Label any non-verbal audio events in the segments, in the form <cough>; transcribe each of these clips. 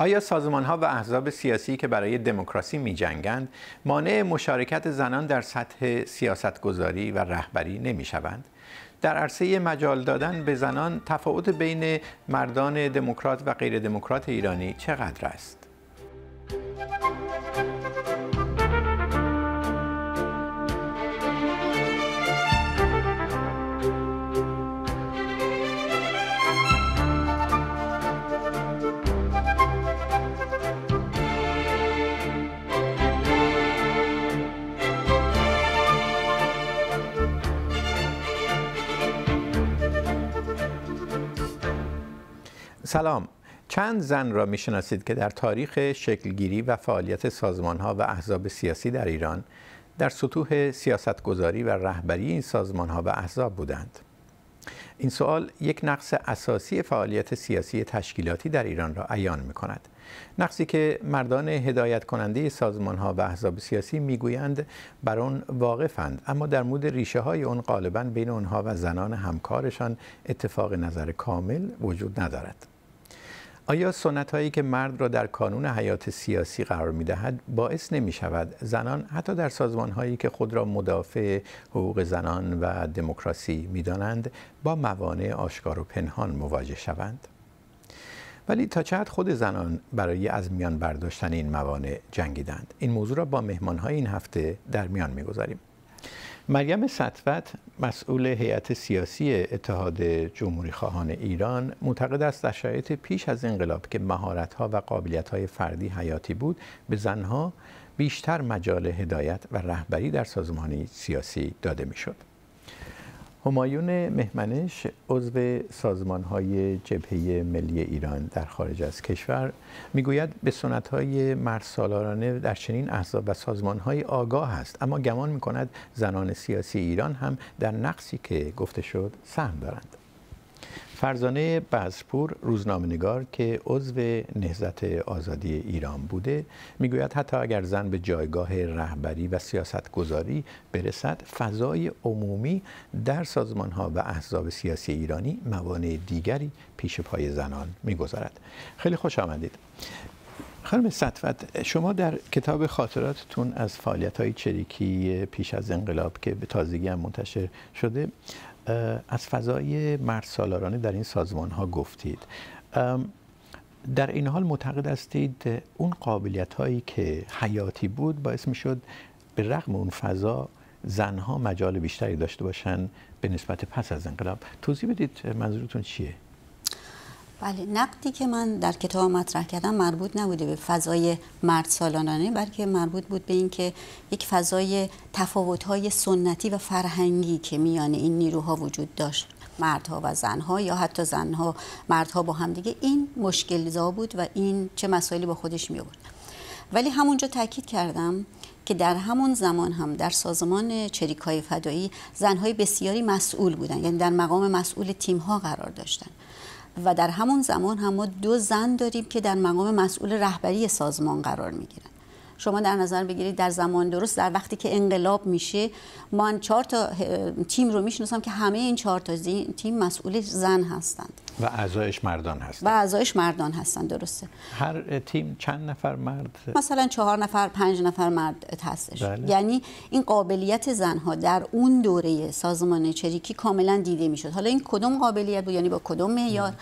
آیا سازمان ها و احزاب سیاسی که برای دموکراسی می جنگند مانع مشارکت زنان در سطح سیاستگذاری و رهبری نمی شوند؟ در عرصه مجال دادن به زنان تفاوت بین مردان دموکرات و غیر دموکرات ایرانی چقدر است؟ سلام. چند زن را می‌شناسید که در تاریخ شکلگیری و فعالیت سازمانها و احزاب سیاسی در ایران در سطوح سیاستگذاری و رهبری این سازمانها و احزاب بودند؟ این سوال یک نقص اساسی فعالیت سیاسی تشکیلاتی در ایران را عیان می کند نقصی که مردان هدایت کننده سازمان ها و احزاب سیاسی می‌گویند بر آن واقفند اما در مورد ریشه های آن غالبا بین آنها و زنان همکارشان اتفاق نظر کامل وجود ندارد. آیا سنت هایی که مرد را در کانون حیات سیاسی قرار می دهد باعث نمی شود زنان حتی در سازمان هایی که خود را مدافع حقوق زنان و دموکراسی می دانند با موانع آشکار و پنهان مواجه شوند؟ ولی تا چه خود زنان برای از میان برداشتن این موانع جنگیدند این موضوع را با مهمان های این هفته در میان می‌گذاریم مریم سطوت مسئول هیئت سیاسی اتحاد جمهوری خواهان ایران معتقد است در شرایط پیش از انقلاب که مهارت ها و قابلیت های فردی حیاتی بود به زنها بیشتر مجال هدایت و رهبری در سازمانی سیاسی داده می‌شد. همایون مهمنش عضو سازمان های جبهه ملی ایران در خارج از کشور می‌گوید به سنت های مرسالارانه در چنین احزاب و سازمان های آگاه است. اما گمان می‌کند زنان سیاسی ایران هم در نقصی که گفته شد سهم دارند. فرزانه بزرپور روزنامه‌نگار که عضو نهضت آزادی ایران بوده می‌گوید حتی اگر زن به جایگاه رهبری و سیاست گذاری برسد فضای عمومی در سازمان ها و احزاب سیاسی ایرانی موانع دیگری پیش پای زنان می‌گذارد. خیلی خوش آمدید. خانم سطفت شما در کتاب خاطراتتون از فعالیت های چریکی پیش از انقلاب که به تازگی هم منتشر شده از فضای مرد سالارانه در این سازمان ها گفتید در این حال معتقد هستید اون قابلیت هایی که حیاتی بود باعث می شد به رغم اون فضا زنها مجال بیشتری داشته باشن به نسبت پس از انقلاب توضیح بدید منظورتون چیه؟ بله نقدی که من در کتاب مطرح کردم مربوط نبوده به فضای مرد سالانانه بلکه مربوط بود به اینکه یک فضای تفاوت‌های سنتی و فرهنگی که میان این نیروها وجود داشت مردها و زنها یا حتی زنها مردها با هم دیگه. این مشکل بود و این چه مسائلی با خودش می آورد ولی همونجا تاکید کردم که در همون زمان هم در سازمان چریکای فدایی زنهای بسیاری مسئول بودن یعنی در مقام مسئول تیمها قرار داشتن. و در همون زمان هم ما دو زن داریم که در مقام مسئول رهبری سازمان قرار می‌گیرن. شما در نظر بگیرید در زمان درست در وقتی که انقلاب میشه من چهار تا تیم رو می‌شناسم که همه این چهار تا تیم مسئول زن هستند. و اعضایش مردان هستند. و اعضایش مردان هستند درسته. هر تیم چند نفر مرد؟ مثلا چهار نفر پنج نفر مرد هستش. بله. یعنی این قابلیت زنها در اون دوره سازمان چریکی کاملا دیده می‌شد. حالا این کدوم قابلیت بود؟ یعنی با کدوم معیار؟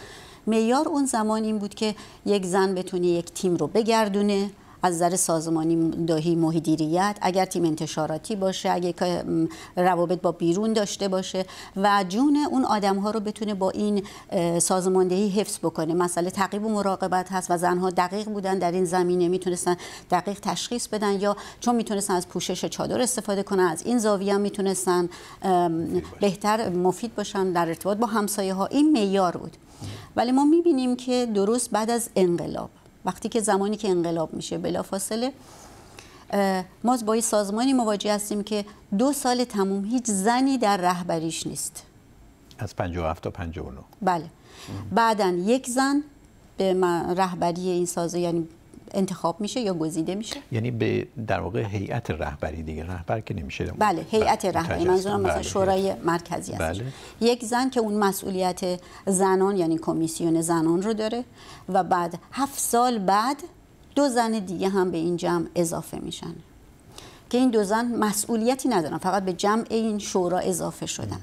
معیار اون زمان این بود که یک زن بتونه یک تیم رو بگردونه. از نظر سازمانی داهی مدیریت اگر تیم انتشاراتی باشه اگر روابط با بیرون داشته باشه و جون اون آدم ها رو بتونه با این سازماندهی حفظ بکنه. مسئله تعقیب و مراقبت هست و زنها دقیق بودن در این زمینه می‌تونستن دقیق تشخیص بدن یا چون می‌تونستن از پوشش چادر استفاده کنن از این زاویه هم می‌تونستن بهتر مفید باشن در ارتباط با همسایه ها این معیار بود. ولی ما می‌بینیم که درست بعد از انقلاب وقتی که زمانی که انقلاب میشه بلافاصله ما با این سازمانی مواجه هستیم که دو سال تموم هیچ زنی در رهبریش نیست. از 57 تا 59 بله. بعدا یک زن به رهبری این سازه یعنی انتخاب میشه یا گزیده میشه یعنی به در واقع هیئت رهبری دیگه رهبر که نمیشه بله هیئت بله. رهبری منظورم مثلا بله. شورای مرکزی هست بله. یک زن که اون مسئولیت زنان یعنی کمیسیون زنان رو داره و بعد هفت سال بعد دو زن دیگه هم به این جمع اضافه میشن که این دو زن مسئولیتی ندارن فقط به جمع این شورا اضافه شدن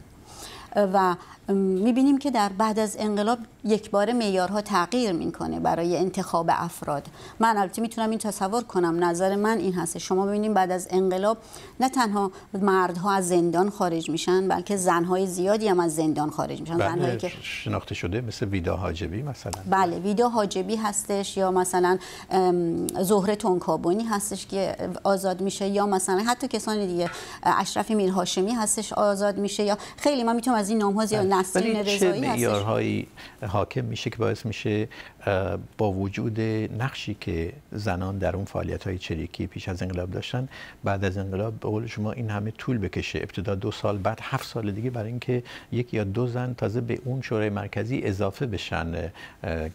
و می‌بینیم که در بعد از انقلاب یک بار معیارها تغییر می‌کنه برای انتخاب افراد. من البته می‌تونم این تصور کنم. نظر من این هست. شما ببینیم بعد از انقلاب نه تنها مردها از زندان خارج میشن بلکه زنهای زیادی هم از زندان خارج میشن. بله زنهایی که شناخته شده مثل ویدا حاجبی مثلا. بله ویدا حاجبی هستش یا مثلا زهره تونکابونی هستش که آزاد میشه یا مثلا حتی کسان دیگه اشرف میر هاشمی هستش آزاد میشه یا خیلی من می‌تونم از این نام ها زیاد. نسرین رضایی معیارهایی حاکم میشه که باعث میشه با وجود نقشی که زنان در اون فعالیت های چریکی پیش از انقلاب داشتن بعد از انقلاب به قول شما این همه طول بکشه. ابتدا دو سال بعد هفت سال دیگه برای اینکه یک یا دو زن تازه به اون شورای مرکزی اضافه بشن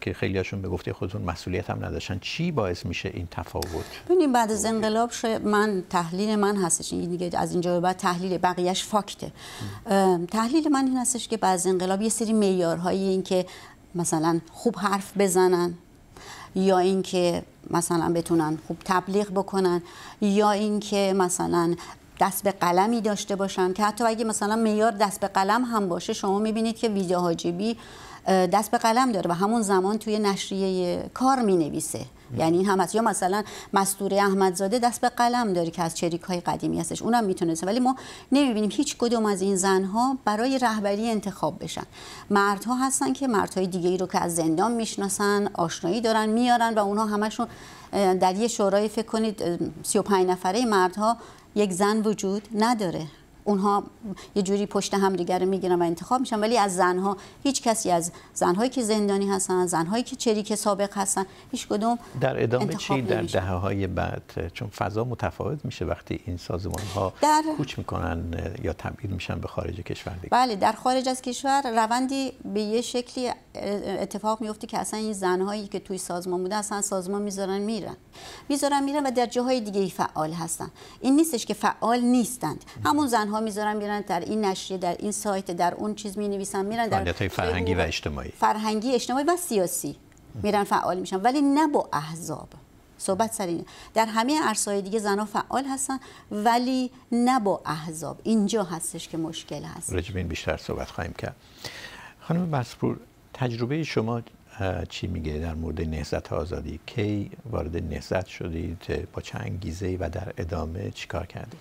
که خیلیاشون به گفته خودتون مسئولیت هم نداشتن. چی باعث میشه این تفاوت؟ ببینید بعد از انقلاب من تحلیل من هستش. این دیگه از اینجا بعد تحلیل بقیهش فاکته. تحلیل من این هستش که بعد از انقلاب یه سری معیارهایی این که مثلا خوب حرف بزنن یا اینکه مثلا بتونن خوب تبلیغ بکنن یا اینکه مثلا دست به قلمی داشته باشن که حتی اگه مثلا معیار دست به قلم هم باشه شما می‌بینید که ویدیو حاجبی دست به قلم داره و همون زمان توی نشریه کار می نویسه یعنی این هم هست. یا مثلا مستوره احمدزاده دست به قلم داره که از چریک های قدیمی هستش. اونم می‌تونست ولی ما نمی‌بینیم هیچ کدوم از این زنها برای رهبری انتخاب بشن. مردها هستن که مردهای دیگه ای رو که از زندان می‌شناسن آشنایی دارن میارن و اونها همشون در یه شورای فکر کنید 35 نفره مردها یک زن وجود نداره. اونها یه جوری پشت هم دیگر رو می‌گیرن و انتخاب میشن. ولی از زنها هیچ کسی از زنهایی که زندانی هستن زنهایی که چریک سابق هستن هیچ کدوم در ادامه چی؟ در دهه های بعد چون فضا متفاوت میشه وقتی این سازمان ها در... کوچ می‌کنن یا تبدیل میشن به خارج کشور دیگه. بله در خارج از کشور روندی به یه شکلی اتفاق میفته که اصلا این زنهایی که توی سازمان بوده اصلا سازمان می‌ذارن میرن. می‌ذارن میرن و در جاهای دیگه فعال هستن. این نیستش که فعال نیستند. همون زنها می‌ذارن میرن در این نشریه در این سایت در اون چیز می نویسن میرن در فرهنگی و اجتماعی. فرهنگی اجتماعی و سیاسی میرن فعال میشن. ولی نه با احزاب. صحبت سر اینه. در همه عرصه‌های دیگه زنها فعال هستن ولی نه با احزاب. اینجا هستش که مشکل هست. رجبین بیشتر صحبت خواهیم کرد. خانم مسپور تجربه شما چی میگه در مورد نهضت آزادی؟ کی وارد نهضت شدید با چه انگیزه و در ادامه چیکار کردید؟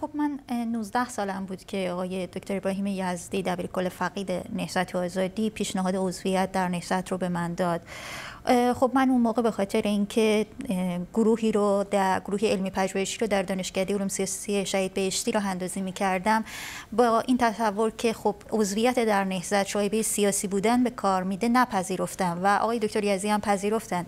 خب من 19 سالم بود که آقای دکتر ابراهیم یزدی دبیر فقید نهضت آزادی پیشنهاد عضویت در نهضت رو به من داد. خب من اون موقع به خاطر اینکه گروهی رو در گروه علمی پژوهشی رو در دانشکده علوم سیاسی شهید بهشتی رو اندازی می کردم با این تصور که خب عضویت در نهضت شایبه سیاسی بودن به کار میده نپذیرفتم و آقای دکتر یزدی هم پذیرفتند.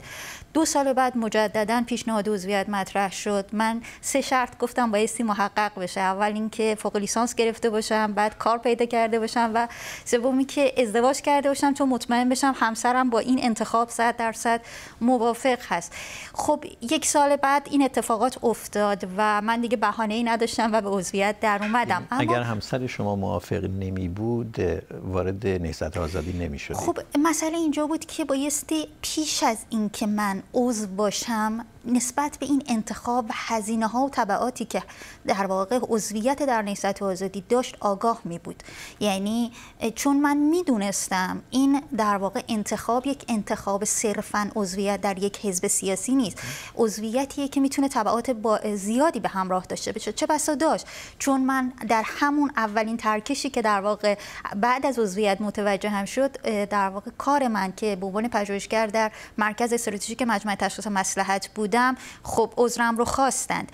دو سال بعد مجددا پیشنهاد عضویت مطرح شد. من سه شرط گفتم بایستی محقق بشه اول اینکه فوق لیسانس گرفته باشم بعد کار پیدا کرده باشم و سومی که ازدواج کرده باشم چون مطمئن بشم همسرم با این انتخاب صد درصد موافق هست. خب یک سال بعد این اتفاقات افتاد و من دیگه بهانه ای نداشتم و به عضویت در اومدم. اما اگر همسر شما موافق نمی بود وارد نهضت آزادی نمی شدید. خب مسئله اینجا بود که بایستی پیش از اینکه من عضو باشم نسبت به این انتخاب و هزینه ها و طبعاتی که در واقع عضویت در نهضت آزادی داشت آگاه می بود. یعنی چون من می‌دونستم این در واقع انتخاب یک انتخاب صرفا عضویت در یک حزب سیاسی نیست. عضویتیه که می‌تونه طبعات با زیادی به همراه داشته باشه. چه بسا داشت؟ چون من در همون اولین ترکشی که در واقع بعد از عضویت متوجه هم شد در واقع کار من که به عنوان پژوهشگر در مرکز استراتژیک مجمع تشخیص مصلحت بودم خب عذرم رو خواستند.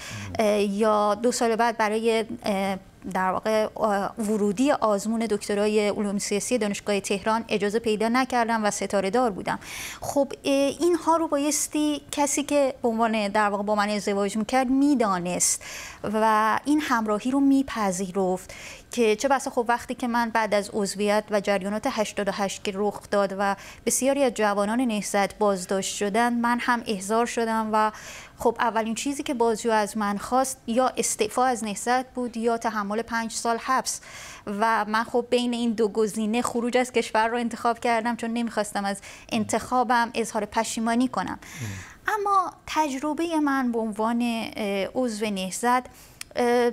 یا دو سال بعد برای در واقع ورودی آزمون دکترای علوم سیاسی دانشگاه تهران اجازه پیدا نکردم و ستاره دار بودم. خب اینها رو بایستی کسی که به عنوان در واقع با من ازدواج می‌کرد می‌دانست و این همراهی رو میپذیرفت که چه بسا خب وقتی که من بعد از عضویت و جریانات 88 که رخ داد و بسیاری از جوانان نهضت بازداشت شدن من هم احضار شدم و خب اولین چیزی که بازجو از من خواست یا استعفا از نهضت بود یا تحمل پنج سال حبس. و من خب بین این دو گزینه خروج از کشور رو انتخاب کردم چون نمی‌خواستم از انتخابم اظهار پشیمانی کنم. اما تجربه من به عنوان عضو نهضت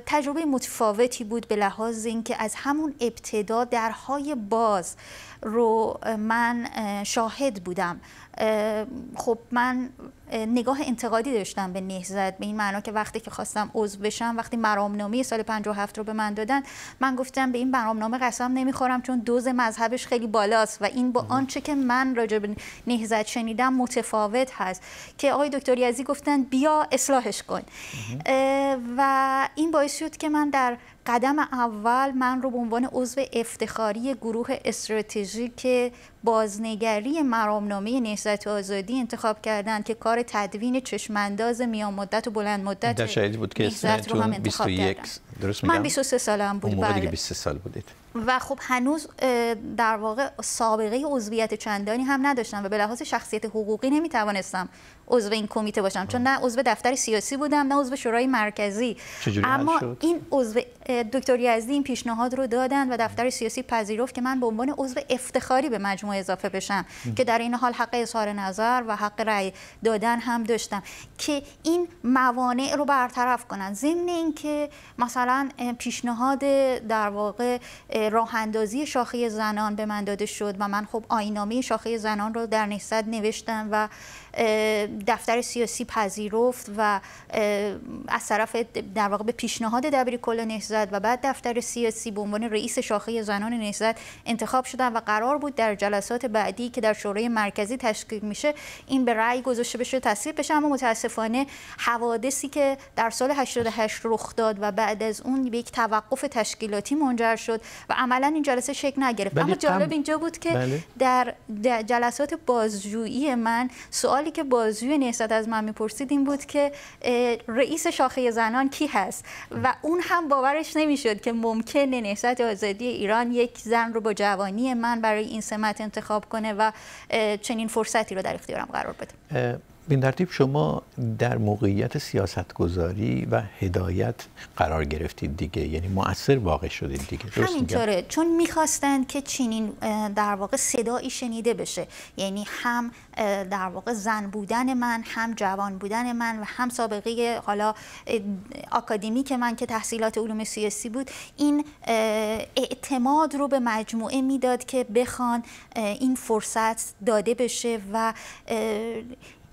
تجربه متفاوتی بود به لحاظ اینکه از همون ابتدا درهای باز رو من شاهد بودم. خب من نگاه انتقادی داشتم به نهزت به این معنا که وقتی که خواستم عضو بشم وقتی مرامنامه سال 57 رو به من دادن من گفتم به این مرامنامه قسم نمی‌خورم چون دوز مذهبش خیلی بالاست و این با آنچه که من راجع به نهزت شنیدم متفاوت هست که آقای دکتر یزی گفتن بیا اصلاحش کن. و این باعث شد که من در قدم اول من رو به عنوان عضو افتخاری گروه استراتژیک بازنگری مرامنامه نهضت آزادی انتخاب کردند که کار تدوین چشمانداز میان مدت و بلند مدت در شهید بود که اسمتون 21 درست میگم؟ من 23 سالم بود اون موقع دیگه 23 بله. سال بودید. و خب هنوز در واقع سابقه عضویت چندانی هم نداشتم و به لحاظ شخصیت حقوقی نمی‌توانستم عضو این کمیته باشم چون نه عضو دفتر سیاسی بودم نه عضو شورای مرکزی. اما شد؟ این عضو دکتر یزدی این پیشنهاد رو دادن و دفتر سیاسی پذیرفت که من به عنوان عضو افتخاری به مجموعه اضافه بشم که در این حال حق اظهار نظر و حق رأی دادن هم داشتم. که این موانع رو برطرف کنن. ضمن اینکه مثلا پیشنهاد در واقع راه اندازی شاخه زنان به من داده شد و من خب آینامه شاخه زنان رو در نهضت نوشتم و دفتر سیاسی پذیرفت و از طرف در واقع به پیشنهاد دبیر کل نهضت و بعد دفتر سیاسی به عنوان رئیس شاخه زنان نهضت انتخاب شدن و قرار بود در جلسات بعدی که در شورای مرکزی تشکیل میشه این به رأی گذاشته بشه تصویب بشه اما متاسفانه حوادثی که در سال 88 رخ داد و بعد از اون به یک توقف تشکیلاتی منجر شد و عملا این جلسه شکل نگرفت اما جالب اینجا بود که بله. در جلسات بازجویی من سوالی که بازجوی نهضت از من می‌پرسید این بود که رئیس شاخه زنان کی هست؟ و اون هم باورش نمی‌شد که ممکنه نهضت آزادی ایران یک زن رو با جوانی من برای این سمت انتخاب کنه و چنین فرصتی رو در اختیارم قرار بده. به ترتیب شما در موقعیت سیاستگذاری و هدایت قرار گرفتید دیگه. یعنی مؤثر واقع شدید دیگه. همینطوره. چون می‌خواستند که چنین در واقع صدایی شنیده بشه. یعنی هم در واقع زن بودن من هم جوان بودن من و هم سابقه حالا که من که تحصیلات علوم سیاسی بود این اعتماد رو به مجموعه می‌داد که بخوان این فرصت داده بشه و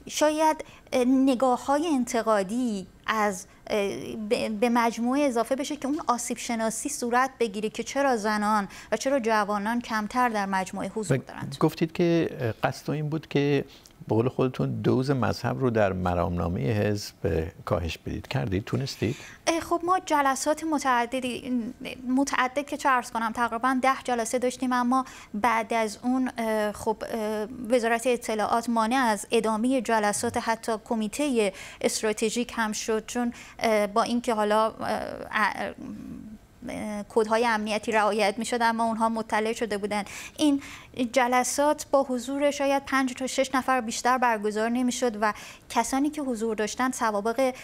شاید نگاه های انتقادی از به مجموعه اضافه بشه که اون آسیب شناسی صورت بگیره که چرا زنان و چرا جوانان کمتر در مجموعه حضور دارند. گفتید که قصد این بود که به قول خودتون دوز مذهب رو در مرامنامه حزب کاهش بدید. کردید؟ تونستید؟ خب ما جلسات متعددی متعدد که چه عرض کنم تقریبا ده جلسه داشتیم اما بعد از اون خب وزارت اطلاعات مانع از ادامه جلسات حتی کمیته استراتژیک هم شد چون با اینکه حالا کودهای امنیتی رعایت می‌شد اما اونها مطلع شده بودن. این جلسات با حضور شاید پنج تا شش نفر بیشتر برگزار نمی‌شد و کسانی که حضور داشتن سوابق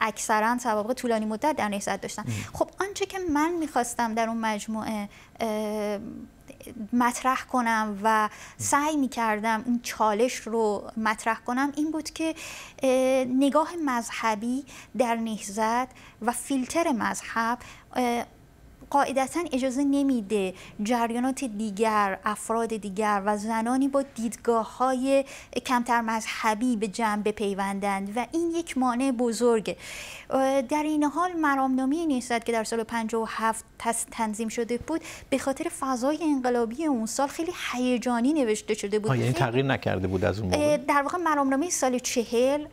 اکثرا سوابق طولانی مدت در نهضت داشتن. خب آنچه که من می‌خواستم در اون مجموعه مطرح کنم و سعی می کردم این چالش رو مطرح کنم این بود که نگاه مذهبی در نهزت و فیلتر مذهب قاعدتا اجازه نمیده جریانات دیگر افراد دیگر و زنانی با دیدگاه های کمتر مذهبی به جمع بپیوندند و این یک مانع بزرگه. در این حال مرامنامه نیست که در سال 57 تنظیم شده بود به خاطر فضای انقلابی اون سال خیلی هیجانی نوشته شده بود. یعنی تغییر نکرده بود از اون موقع؟ در واقع مرامنامه سال چهل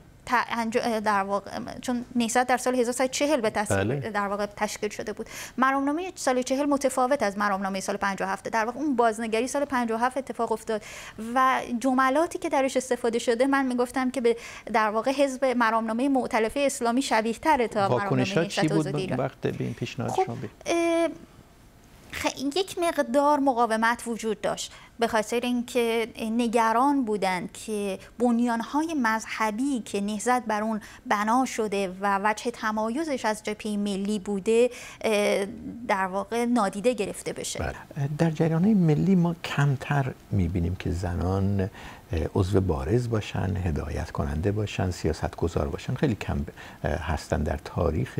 در واقع چون نهضت در سال 1340 به بله. در واقع تشکیل شده بود. مرامنامه سال 40 متفاوت از مرامنامه سال 57 در واقع اون بازنگری سال 57 اتفاق افتاد و جملاتی که درش استفاده شده من می‌گفتم که به در واقع حزب مرامنامه معتلفه اسلامی شبیه تره تا مرامنامه چی بود؟ وقت به این پیشنهاد خب شما یک مقدار مقاومت وجود داشت به خاطر اینکه نگران بودند که بنیانهای مذهبی که نهزت بر اون بنا شده و وجه تمایزش از جبهه ملی بوده در واقع نادیده گرفته بشه بله. در جریان ملی ما کمتر می‌بینیم که زنان عضو بارز باشن هدایت کننده باشن سیاست گذار باشن. خیلی کم هستن در تاریخ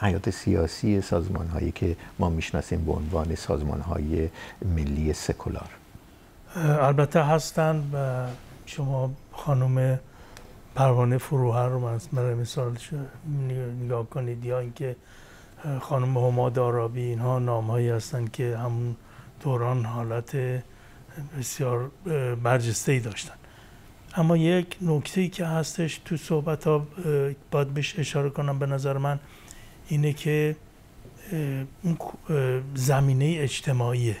حیات سیاسی سازمان هایی که ما می‌شناسیم به عنوان سازمان های ملی سکولار. البته هستن و شما خانم پروانه فروهر رو من مثال نگاه کنید یا اینکه خانم هماد آرابی اینها نام هایی هستند که همون دوران حالت بسیار برجسته ای داشتن. اما یک نکته که هستش تو صحبت ها باید بهش اشاره کنم به نظر من اینه که اون زمینه اجتماعیه.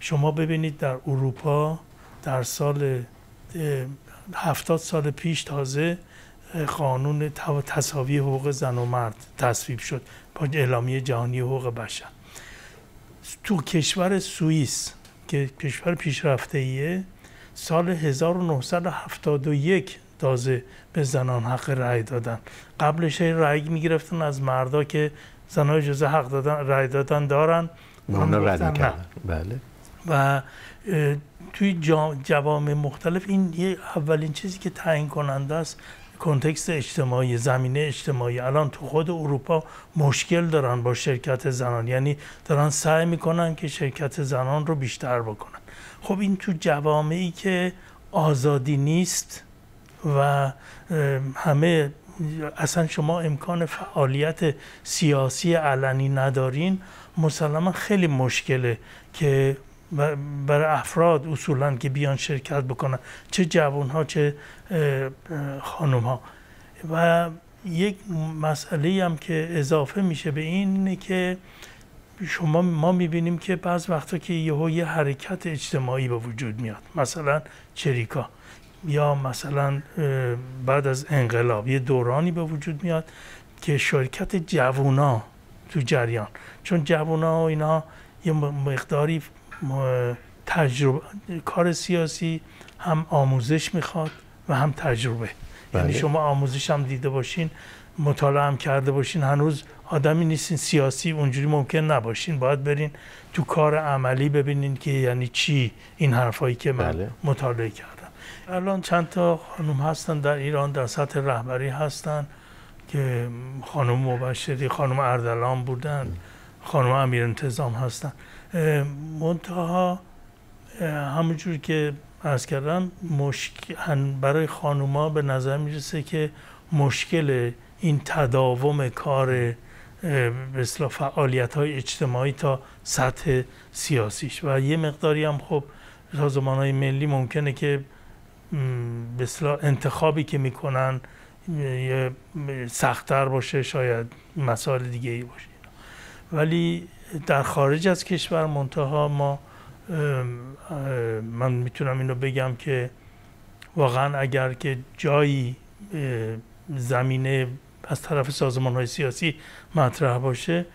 شما ببینید در اروپا در سال هفتاد سال پیش تازه قانون تصاوی حقوق زن و مرد تصویب شد. با اعلامیه جهانی حقوق بشر. تو کشور سوئیس که کشور پیشرفته ایه سال 1971 تازه به زنان حق رأی دادن. قبلش رأی می‌گرفتن از مردا که زنان اجازه حق دادن رأی دادن دارن. اونا رد بله. و توی جوامع مختلف این یه اولین چیزی که تعیین کننده است کنتکست اجتماعی زمینه اجتماعی. الان تو خود اروپا مشکل دارن با شرکت زنان. یعنی دارن سعی می‌کنن که شرکت زنان رو بیشتر بکنن. خب این تو جوامعی که آزادی نیست و همه اصلا شما امکان فعالیت سیاسی علنی ندارین مسلما خیلی مشکله که برای افراد اصولا که بیان شرکت بکنن چه جوان ها چه خانم ها و یک مسئله هم که اضافه میشه به این که شما ما می‌بینیم که بعض وقتا که یهو یه حرکت اجتماعی به وجود میاد. مثلا چریکا یا مثلا بعد از انقلاب یه دورانی به وجود میاد که شرکت جوونا تو جریان. چون جوونا و اینا یه مقداری تجربه کار سیاسی هم آموزش می‌خواد و هم تجربه بله. یعنی شما آموزش هم دیده باشین مطالعه هم کرده باشین هنوز آدمی نیستین سیاسی اونجوری ممکن نباشین باید برین تو کار عملی ببینین که یعنی چی این حرفایی که من بله. مطالعه کردم الان چند تا خانم هستن در ایران در سطح رهبری هستن که خانم مبشری خانم اردلان بودن خانم امیر انتظام هستن منتها همونجور که ارز کردم مشکل برای خانوما به نظر می‌رسه که مشکل این تداوم کار به فعالیت های اجتماعی تا سطح سیاسیش. و یه مقداری هم خب سازمان های ملی ممکنه که به انتخابی که می‌کنن سختتر باشه شاید مسائل دیگه ای باشه. ولی در خارج از کشور منتها ما من می‌تونم اینو بگم که واقعا اگر که جایی زمینه از طرف سازمان های سیاسی مطرح باشه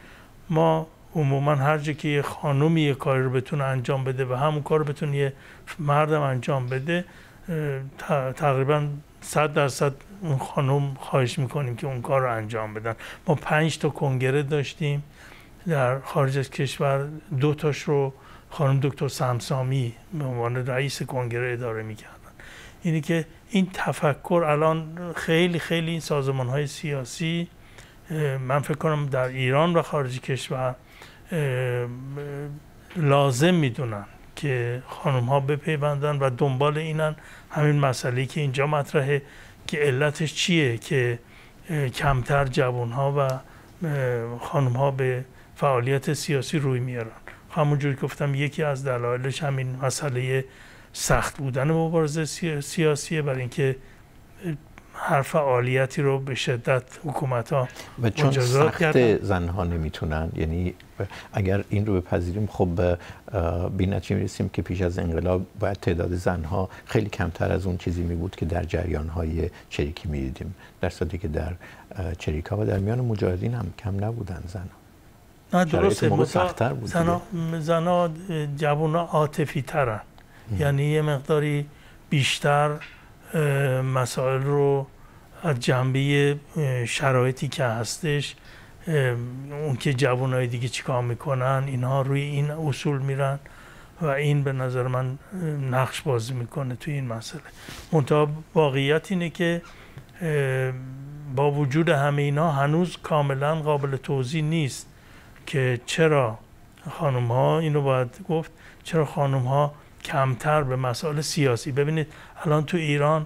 ما عموما هر جا که یه خانومی یه کاری رو بتونه انجام بده و همون کار رو بتونه یه مردم انجام بده تقریبا صد درصد اون خانم خواهش می‌کنیم که اون کار رو انجام بدن. ما پنج تا کنگره داشتیم. در خارج از کشور دو تاش رو خانم دکتر سمسامی به عنوان رئیس کنگره اداره می‌کردن. اینی که این تفکر الان خیلی خیلی این سازمان های سیاسی من فکر کنم در ایران و خارج کشور لازم می‌دونن که خانم ها بپیوندن و دنبال اینن همین مسئله که اینجا مطرحه که علتش چیه که کمتر جوان ها و خانم ها به فعالیت سیاسی روی میارن. همونجور که گفتم یکی از دلایلش همین مسئله سخت بودن مبارزه سیاسیه برای اینکه هر فعالیتی رو به شدت حکومت ها و چون سخت زن ها نمی‌تونن یعنی اگر این رو بپذیریم خب به نتیجه می‌رسیم که پیش از انقلاب باید تعداد زن ها خیلی کمتر از اون چیزی می بود که در جریان های چریکی می‌دیدیم. در صورتی که در چریکا و در میان مجاهدین هم کم نبودن زن نه درسته. بود زنا, زنا جوونا عاطفی ترن یعنی یه مقداری بیشتر مسائل رو از جنبه شرایطی که هستش اون که جوانای دیگه چیکار می‌کنن اینها روی این اصول میرن و این به نظر من نقش بازی می‌کنه توی این مسئله. منتها واقعیت اینه که با وجود همه اینا هنوز کاملا قابل توضیح نیست. که چرا خانم ها اینو باید گفت چرا خانم ها کمتر به مسائل سیاسی. ببینید الان تو ایران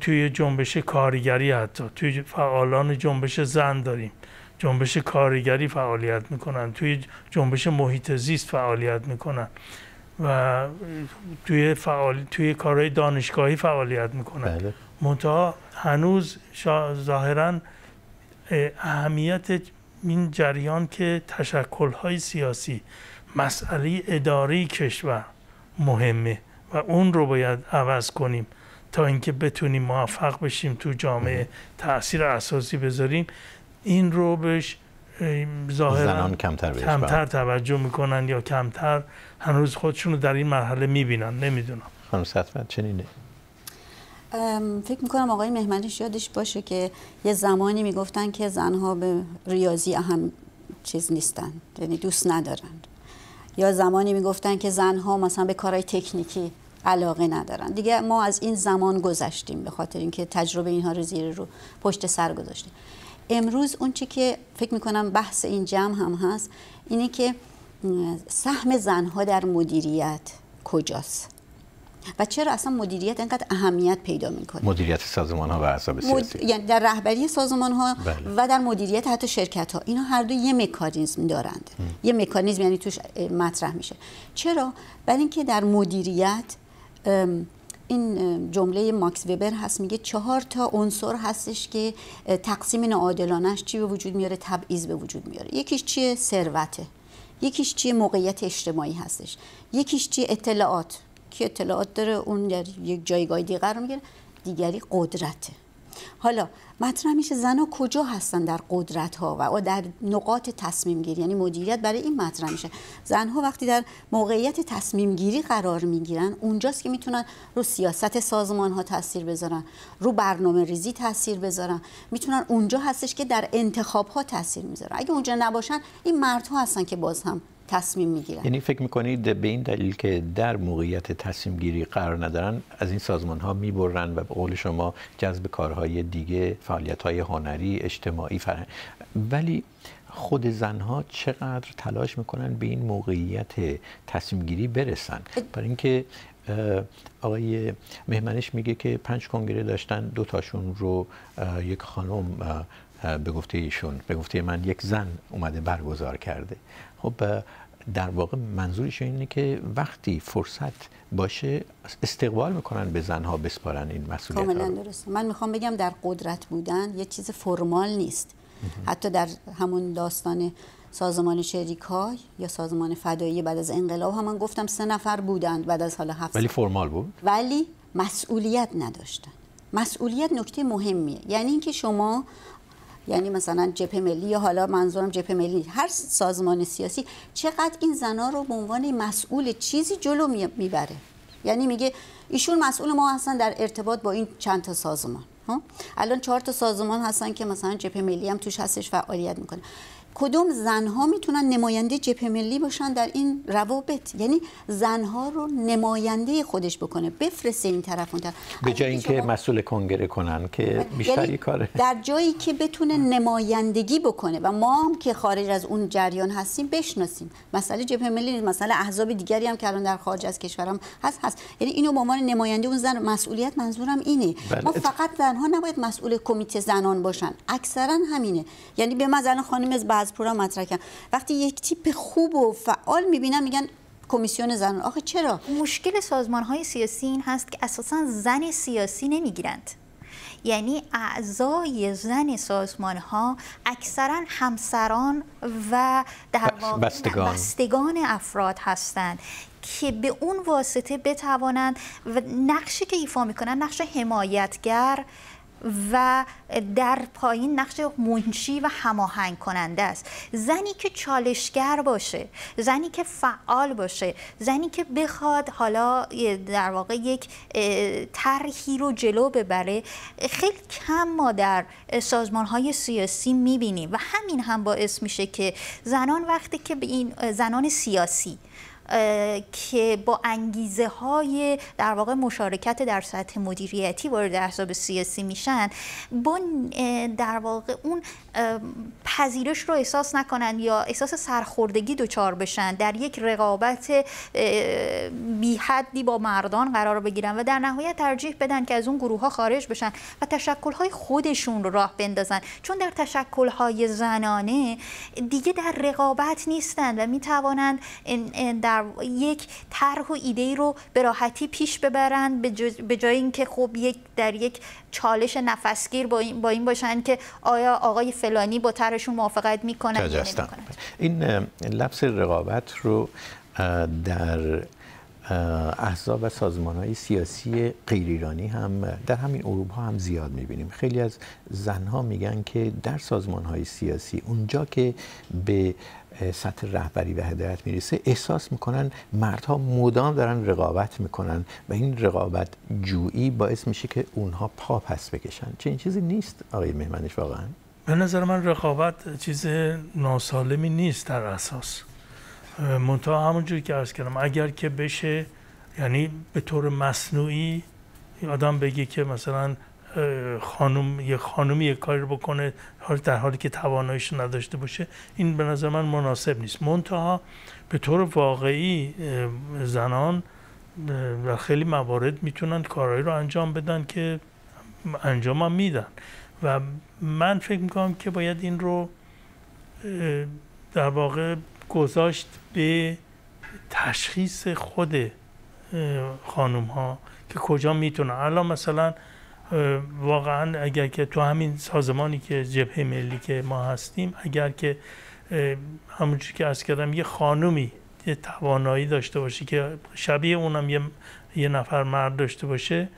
توی جنبش کارگری حتی توی فعالان جنبش زن داریم. جنبش کارگری فعالیت می‌کنن. توی جنبش محیط زیست فعالیت می‌کنن. و توی فعال توی کارهای دانشگاهی فعالیت می‌کنن. بله. منتها هنوز ظاهرا اهمیت این جریان که تشکلهای سیاسی مسئله اداری کشور مهمه و اون رو باید عوض کنیم تا اینکه بتونیم موفق بشیم تو جامعه تاثیر اساسی بذاریم. این رو بهش ظاهرا کمتر, کمتر توجه می‌کنن یا کمتر هنوز خودشون رو در این مرحله می‌بینن نمی‌دونم. خانم سطفت چنینه فکر می‌کنم آقای مهمنیش یادش باشه که یه زمانی می‌گفتن که زنها به ریاضی اهم چیز نیستن یعنی دوست ندارن. یا زمانی می‌گفتن که زنها مثلا به کارهای تکنیکی علاقه ندارن. دیگه ما از این زمان گذشتیم به خاطر اینکه تجربه اینها رو زیر رو پشت سر گذاشتیم. امروز اون چی که فکر می‌کنم بحث این جمع هم هست اینه که سهم زنها در مدیریت کجاست؟ و چرا اصلا مدیریت اینقدر اهمیت پیدا می‌کنه؟ مدیریت سازمان ها و احزاب سیاسی یعنی در رهبری سازمان ها بله. و در مدیریت حتی شرکت ها اینا هر دو یه مکانیزم دارند. یه مکانیزم یعنی توش مطرح میشه. چرا؟ برای اینکه در مدیریت این جمله ماکس وبر هست میگه چهار تا عنصر هستش که تقسیم ناعادلانش چی به وجود میاره؟ تبعیض به وجود میاره. یکیش چیه؟ ثروته. یکیش چیه؟ موقعیت اجتماعی هستش. یکیش چیه؟ اطلاعات. که اطلاعات داره اون در یک جایگاه دیگه قرار می‌گیره. دیگری قدرته. حالا مطرح میشه زنها کجا هستن در قدرت ها و در نقاط تصمیم گیری یعنی مدیریت برای این مطرح میشه. زنها وقتی در موقعیت تصمیم گیری قرار می‌گیرن اونجاست که می‌تونن رو سیاست سازمان ها تاثیر بذارن رو برنامه ریزی تاثیر بذارن. می‌تونن اونجا هستش که در انتخاب ها تاثیر می‌ذارن. اگه اونجا نباشن این مردها هستن که باز هم تصمیم می‌گیرن. یعنی فکر می‌کنید به این دلیل که در موقعیت تصمیم گیری قرار ندارن از این سازمان ها می‌برن و به قول شما جذب کارهای دیگه فعالیت های هنری اجتماعی فرهنگ ولی خود زنها چقدر تلاش می‌کنن به این موقعیت تصمیم گیری برسن برای اینکه آقای مهمنش میگه که پنج کنگره داشتن دو تاشون رو یک خانم به گفته ایشون به گفته من یک زن اومده برگزار کرده. خب در واقع منظورش اینه که وقتی فرصت باشه استقبال می‌کنن به زنها بسپارن این مسئولیت کاملا درسته. من می‌خوام بگم در قدرت بودن یه چیز فرمال نیست. حتی در همون داستان سازمان شریکای یا سازمان فدایی بعد از انقلاب هم من گفتم سه نفر بودند بعد از حال هفت ولی فرمال بود؟ ولی مسئولیت نداشتن. مسئولیت نکته مهمیه. یعنی اینکه شما یعنی مثلا جبهه ملی یا حالا منظورم جبهه ملی هر سازمان سیاسی چقدر این زنا رو به عنوان مسئول چیزی جلو می‌بره. یعنی میگه ایشون مسئول ما هستن در ارتباط با این چند تا سازمان ها؟ الان چهار تا سازمان هستن که مثلا جبهه ملی هم توش هستش فعالیت می‌کنه. کدوم زنها می‌تونن نماینده جبهه ملی باشن در این روابط؟ یعنی زنها رو نماینده خودش بکنه بفرسته این طرف اون طرف. به جای اینکه شما... مسئول کنگره کنن که بیشتری یعنی کاره. در جایی که بتونه نمایندگی بکنه و ما هم که خارج از اون جریان هستیم بشناسیم. مسئله جبهه ملی مسئله احزاب دیگری هم که الان در خارج از کشورم هست هست. یعنی اینو به عنوان نماینده اون زن مسئولیت منظورم اینه. بله. ما فقط زنها نباید مسئول کمیته زنان باشن. اکثرا همینه. یعنی به مثلا خانم از از پورا مطرح کردم وقتی یک تیپ خوب و فعال می‌بینن میگن کمیسیون زنان. آخه چرا؟ مشکل سازمان های سیاسی این هست که اساسا زن سیاسی نمی‌گیرند. یعنی اعضای زن سازمان ها اکثرا همسران و در بستگان. بستگان افراد هستند که به اون واسطه بتوانند و نقشی که ایفا می‌کنن نقش حمایتگر و در پایین نقش منشی و هماهنگ کننده است. زنی که چالشگر باشه زنی که فعال باشه زنی که بخواد حالا در واقع یک طرحی رو جلو ببره خیلی کم ما در سازمان های سیاسی می‌بینیم و همین هم باعث میشه که زنان وقتی که به این زنان سیاسی که با انگیزه های در واقع مشارکت در سطح مدیریتی وارد احزاب سیاسی میشن با در واقع اون پذیرش رو احساس نکنن یا احساس سرخوردگی دچار بشن در یک رقابت بی حدی با مردان قرار بگیرن و در نهایت ترجیح بدن که از اون گروه ها خارج بشن و تشکل های خودشون رو راه بندازن. چون در تشکل های زنانه دیگه در رقابت نیستن و می توانند در یک طرح و ایده رو به راحتی پیش ببرن به جای اینکه خب یک در یک چالش نفسگیر با این, با این باشن که آیا آقای فلانی با طرحشون موافقت می‌کنن یا این لفظ رقابت رو در احزاب و سازمان های سیاسی غیر ایرانی هم در همین اروپا هم زیاد می‌بینیم. خیلی از زنها میگن که در سازمان های سیاسی اونجا که به سطح رهبری و هدایت می‌رسه احساس می‌کنن مردها مدام دارن رقابت می‌کنن و این رقابت جویی باعث میشه که اونها پا پس بکشن. چه این چیزی نیست آقای مهمنش واقعا؟ به نظر من رقابت چیز ناسالمی نیست در اساس. منتها همونجوری که عرض کردم اگر که بشه یعنی به طور مصنوعی آدم بگه که مثلا خانم یه خانمی یه کاری بکنه در حالی که تواناییش نداشته باشه. این به نظر من مناسب نیست. منتها به طور واقعی زنان در خیلی موارد می‌تونن کارهایی رو انجام بدن که انجام هم میدن. و من فکر می‌کنم که باید این رو در واقع گذاشت به تشخیص خود خانوم ها که کجا می‌تونن. الان مثلا واقعا اگر که تو همین سازمانی که جبهه ملی که ما هستیم اگر که همونجوری که از کردم یه خانومی یه توانایی داشته باشه که شبیه اونم یه, یه نفر مرد داشته باشه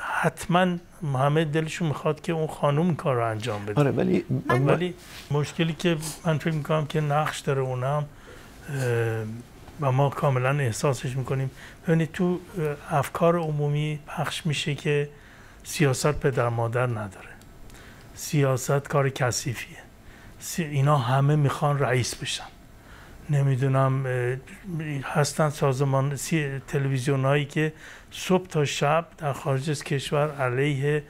حتما همه دلشون می‌خواد که اون خانوم کار رو انجام بده. آره ولی ولی مشکلی که من فکر می‌کنم که نقش داره اونم و ما کاملا احساسش می‌کنیم. ببینید تو افکار عمومی پخش میشه که سیاست پدر مادر نداره. سیاست کار کثیفیه. اینا همه می‌خوان رئیس بشن. نمی‌دونم هستن سازمان تلویزیون هایی که صبح تا شب در خارج از کشور علیه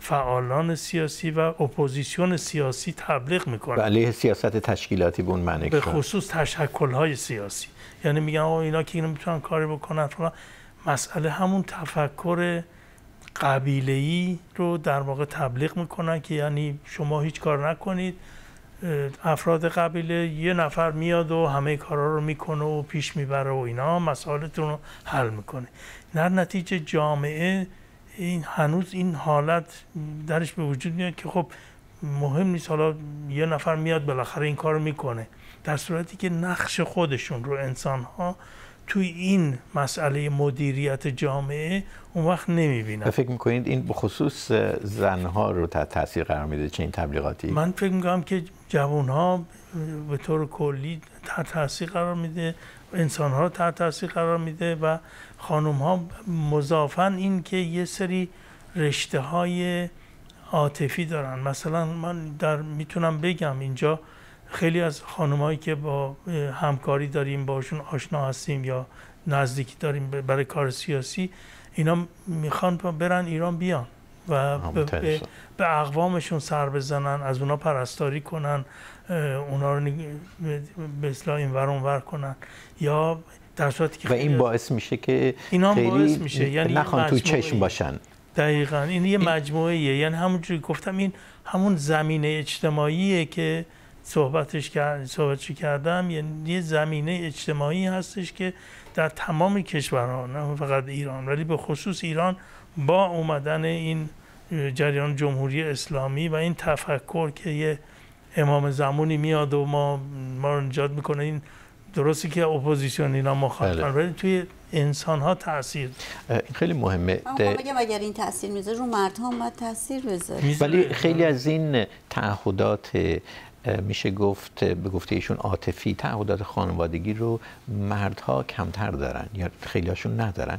فعالان سیاسی و اپوزیسیون سیاسی تبلیغ می‌کنن. و علیه سیاست تشکیلاتی به اون معنی به خصوص تشکل های سیاسی. یعنی میگن اینا که اینا می‌تونن کاری بکنن فلان. مسئله همون تفکر قبیله ای رو در واقع تبلیغ می‌کنن که یعنی شما هیچ کار نکنید. افراد قبیله یه نفر میاد و همه کارا رو می‌کنه و پیش می‌بره و اینا مسائلتون رو حل می‌کنه. در نتیجه جامعه این هنوز این حالت درش به وجود میاد که خب مهم نیست. حالا یه نفر میاد بالاخره این کار می‌کنه. در صورتی که نقش خودشون رو انسان ها توی این مسئله مدیریت جامعه اون وقت نمی‌بینن فکر می‌کنید این به خصوص زنها رو تحت تاثیر قرار میده چه این تبلیغاتی؟ من فکر می‌کنم که جوان ها به طور کلی تحت تاثیر قرار میده انسان ها رو تحت تاثیر قرار میده و خانم ها مضافن این که یه سری رشته های عاطفی دارن. مثلا من در می‌تونم بگم اینجا خیلی از خانمایی که با همکاری داریم باشون آشنا هستیم یا نزدیکی داریم برای کار سیاسی اینا می‌خوان برن ایران بیان و به, به, اقوامشون سر بزنن از اونا پرستاری کنن اونا رو به اصلاح این ور کنن. یا در صورتی که و این باعث میشه که اینا خیلی باعث میشه. یعنی نخوان تو چشم باشن. دقیقا. این یه مجموعه یعنی همونجوری گفتم این همون زمینه اجتماعیه که صحبتش کرد صحبتش کردم؟ یعنی یه زمینه اجتماعی هستش که در تمام کشورها نه فقط ایران ولی به خصوص ایران با اومدن این جریان جمهوری اسلامی و این تفکر که یه امام زمانی میاد و ما ما رو نجات می‌کنه این درستی که اپوزیسیون اینا مخالفن بله. ولی توی انسان ها تاثیر این خیلی مهمه. من اگر این تاثیر می‌ذاره رو مردها هم باید تاثیر بذاره. ولی خیلی از این تعهدات میشه گفت به گفته ایشون عاطفی تعهدات خانوادگی رو مردها کمتر دارن یا خیلیاشون ندارن.